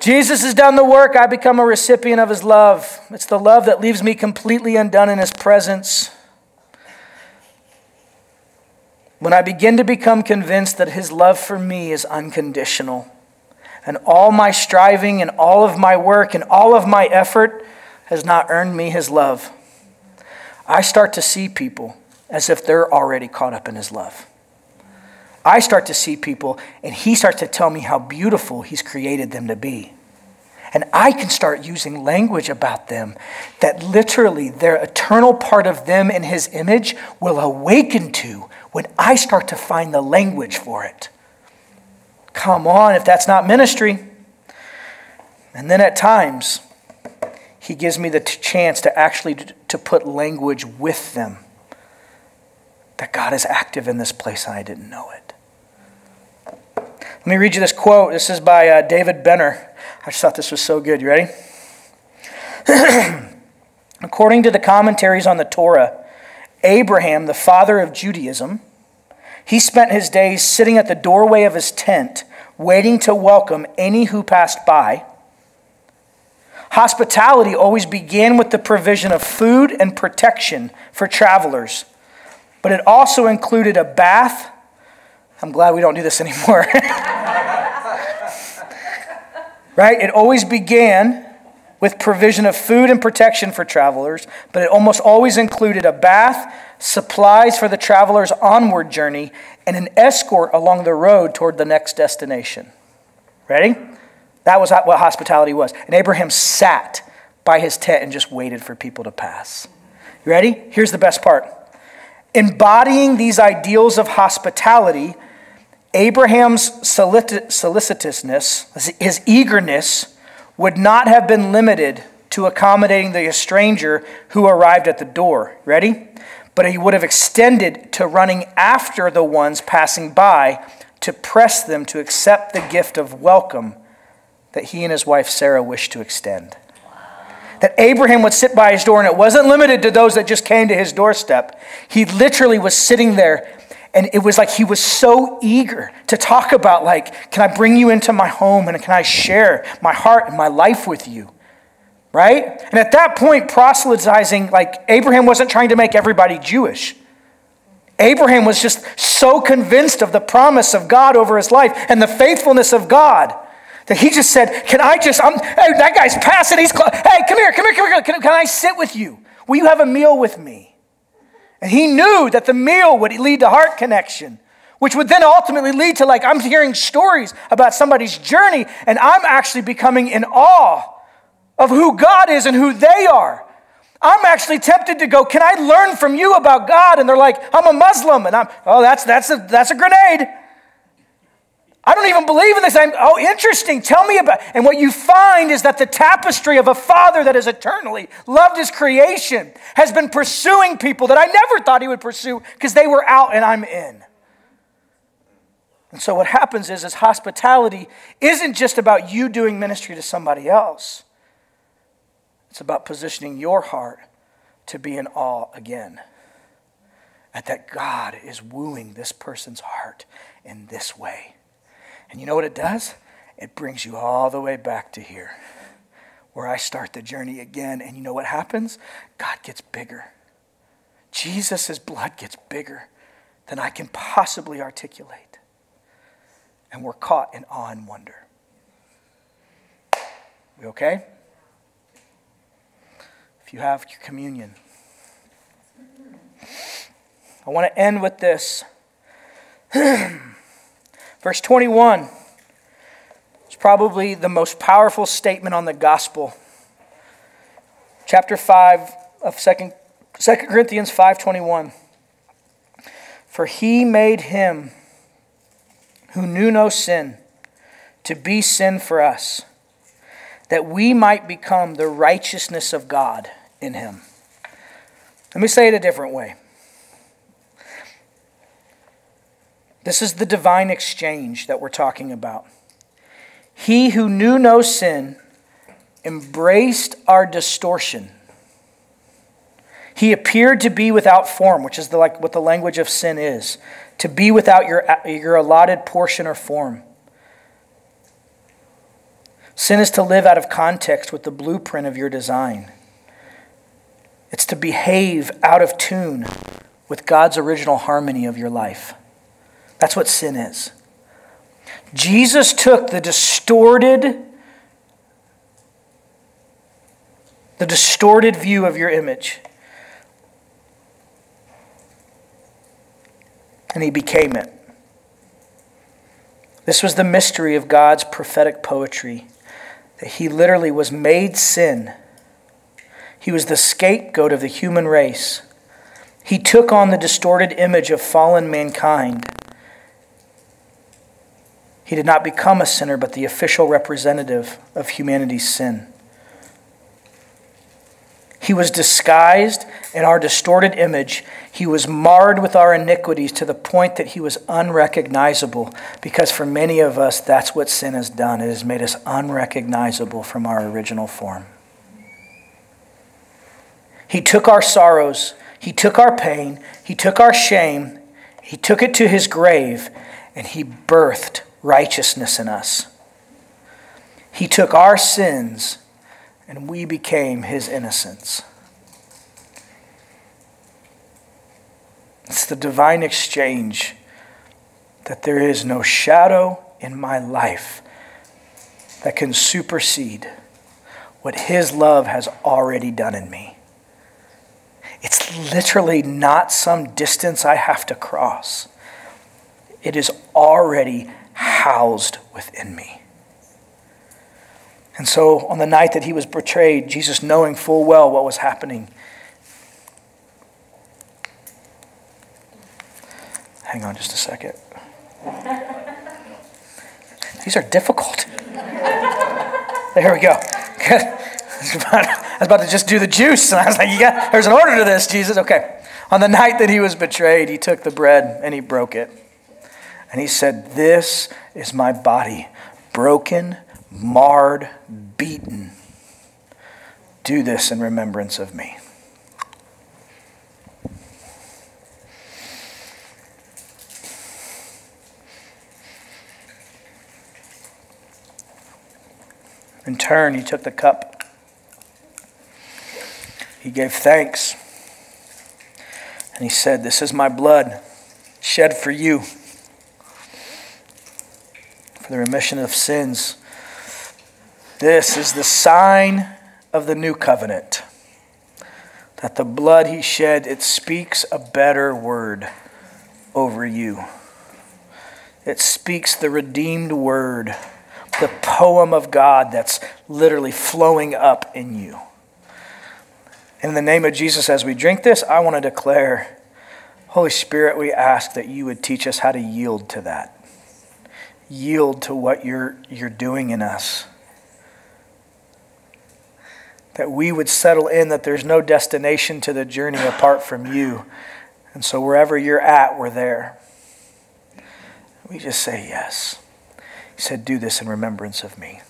Jesus has done the work. I become a recipient of his love. It's the love that leaves me completely undone in his presence. When I begin to become convinced that his love for me is unconditional, and all my striving and all of my work and all of my effort has not earned me his love, I start to see people as if they're already caught up in his love. I start to see people, and He starts to tell me how beautiful He's created them to be. And I can start using language about them that literally their eternal part of them in His image will awaken to when I start to find the language for it. Come on, if that's not ministry. And then at times, He gives me the chance to actually to put language with them that God is active in this place and I didn't know it. Let me read you this quote. This is by uh, David Benner. I just thought this was so good. You ready? According to the commentaries on the Torah, Abraham, the father of Judaism, he spent his days sitting at the doorway of his tent, waiting to welcome any who passed by. Hospitality always began with the provision of food and protection for travelers, but it also included a bath I'm glad we don't do this anymore. right? It always began with provision of food and protection for travelers, but it almost always included a bath, supplies for the traveler's onward journey, and an escort along the road toward the next destination. Ready? That was what hospitality was. And Abraham sat by his tent and just waited for people to pass. You ready? Here's the best part. Embodying these ideals of hospitality Abraham's solicitousness, his eagerness, would not have been limited to accommodating the stranger who arrived at the door. Ready? But he would have extended to running after the ones passing by to press them to accept the gift of welcome that he and his wife Sarah wished to extend. That Abraham would sit by his door, and it wasn't limited to those that just came to his doorstep. He literally was sitting there, and it was like he was so eager to talk about, like, can I bring you into my home and can I share my heart and my life with you? Right? And at that point, proselytizing, like, Abraham wasn't trying to make everybody Jewish. Abraham was just so convinced of the promise of God over his life and the faithfulness of God that he just said, Can I just, I'm, hey, that guy's passing. He's, close. hey, come here, come here, come here. Can, can I sit with you? Will you have a meal with me? And he knew that the meal would lead to heart connection, which would then ultimately lead to, like, I'm hearing stories about somebody's journey, and I'm actually becoming in awe of who God is and who they are. I'm actually tempted to go, Can I learn from you about God? And they're like, I'm a Muslim. And I'm, oh, that's, that's, a, that's a grenade. I don't even believe in this. I'm, oh, interesting. Tell me about. And what you find is that the tapestry of a father that has eternally loved his creation has been pursuing people that I never thought he would pursue because they were out and I'm in. And so what happens is, is hospitality isn't just about you doing ministry to somebody else. It's about positioning your heart to be in awe again. At that God is wooing this person's heart in this way. And you know what it does? It brings you all the way back to here, where I start the journey again. And you know what happens? God gets bigger. Jesus' blood gets bigger than I can possibly articulate. And we're caught in awe and wonder. We okay? if you have your communion. I want to end with this. Verse 21 is probably the most powerful statement on the gospel. Chapter 5 of 2, 2 Corinthians 5:21. For he made him who knew no sin to be sin for us, that we might become the righteousness of God in him. Let me say it a different way. This is the divine exchange that we're talking about. He who knew no sin embraced our distortion. He appeared to be without form, which is the, like what the language of sin is, to be without your, your allotted portion or form. Sin is to live out of context with the blueprint of your design. It's to behave out of tune with God's original harmony of your life. That's what sin is. Jesus took the distorted the distorted view of your image and he became it. This was the mystery of God's prophetic poetry that he literally was made sin he was the scapegoat of the human race. He took on the distorted image of fallen mankind. He did not become a sinner, but the official representative of humanity's sin. He was disguised in our distorted image. He was marred with our iniquities to the point that he was unrecognizable. Because for many of us, that's what sin has done. It has made us unrecognizable from our original form. He took our sorrows, He took our pain, He took our shame, He took it to His grave, and He birthed righteousness in us. He took our sins, and we became His innocence. It's the divine exchange that there is no shadow in my life that can supersede what His love has already done in me. It's literally not some distance I have to cross, it is already housed within me. And so, on the night that he was betrayed, Jesus, knowing full well what was happening, hang on just a second. These are difficult. There we go. I was about to just do the juice, and I was like, "You got there's an order to this, Jesus." Okay. On the night that he was betrayed, he took the bread and he broke it. And he said, This is my body, broken, marred, beaten. Do this in remembrance of me. In turn, he took the cup. He gave thanks. And he said, This is my blood shed for you for the remission of sins. This is the sign of the new covenant. That the blood he shed, it speaks a better word over you. It speaks the redeemed word the poem of God that's literally flowing up in you. In the name of Jesus, as we drink this, I want to declare, Holy Spirit, we ask that you would teach us how to yield to that. Yield to what you're, you're doing in us. That we would settle in that there's no destination to the journey apart from you. And so wherever you're at, we're there. We just say yes. He said, Do this in remembrance of me.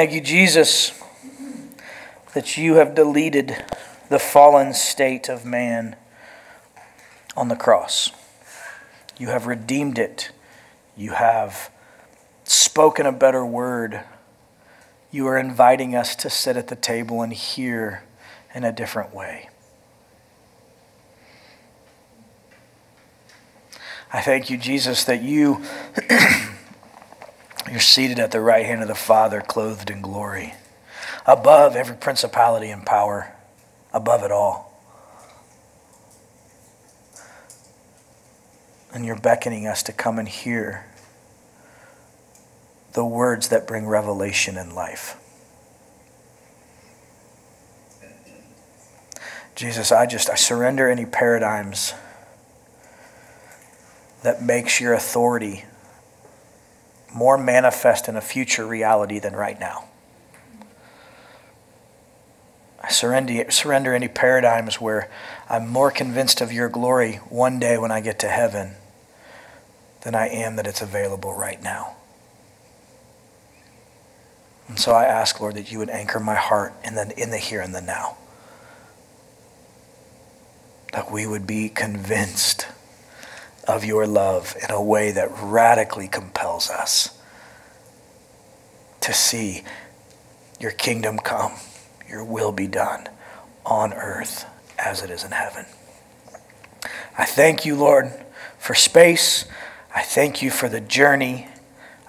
Thank you, Jesus, that you have deleted the fallen state of man on the cross. You have redeemed it. You have spoken a better word. You are inviting us to sit at the table and hear in a different way. I thank you, Jesus, that you you're seated at the right hand of the Father, clothed in glory, above every principality and power, above it all. And you're beckoning us to come and hear the words that bring revelation in life. Jesus, I just I surrender any paradigms that makes your authority more manifest in a future reality than right now. I surrender, surrender any paradigms where I'm more convinced of your glory one day when I get to heaven than I am that it's available right now. And so I ask, Lord, that you would anchor my heart in the, in the here and the now. That we would be convinced of your love in a way that radically compels us to see your kingdom come, your will be done on earth as it is in heaven. I thank you, Lord, for space. I thank you for the journey.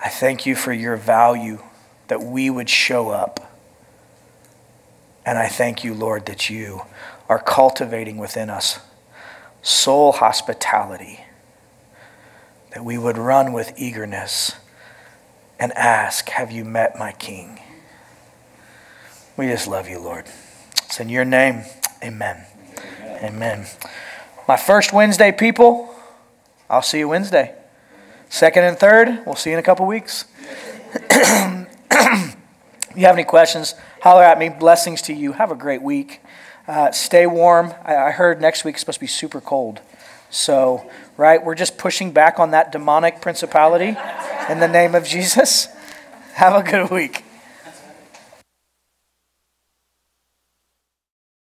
I thank you for your value that we would show up. And I thank you, Lord, that you are cultivating within us soul hospitality, that we would run with eagerness and ask, Have you met my King? We just love you, Lord. It's in your name. Amen. Amen. Amen. My first Wednesday, people, I'll see you Wednesday. Second and third, we'll see you in a couple weeks. if you have any questions, holler at me. Blessings to you. Have a great week. Uh, stay warm. I, I heard next week is supposed to be super cold. So, right, we're just pushing back on that demonic principality in the name of Jesus. Have a good week.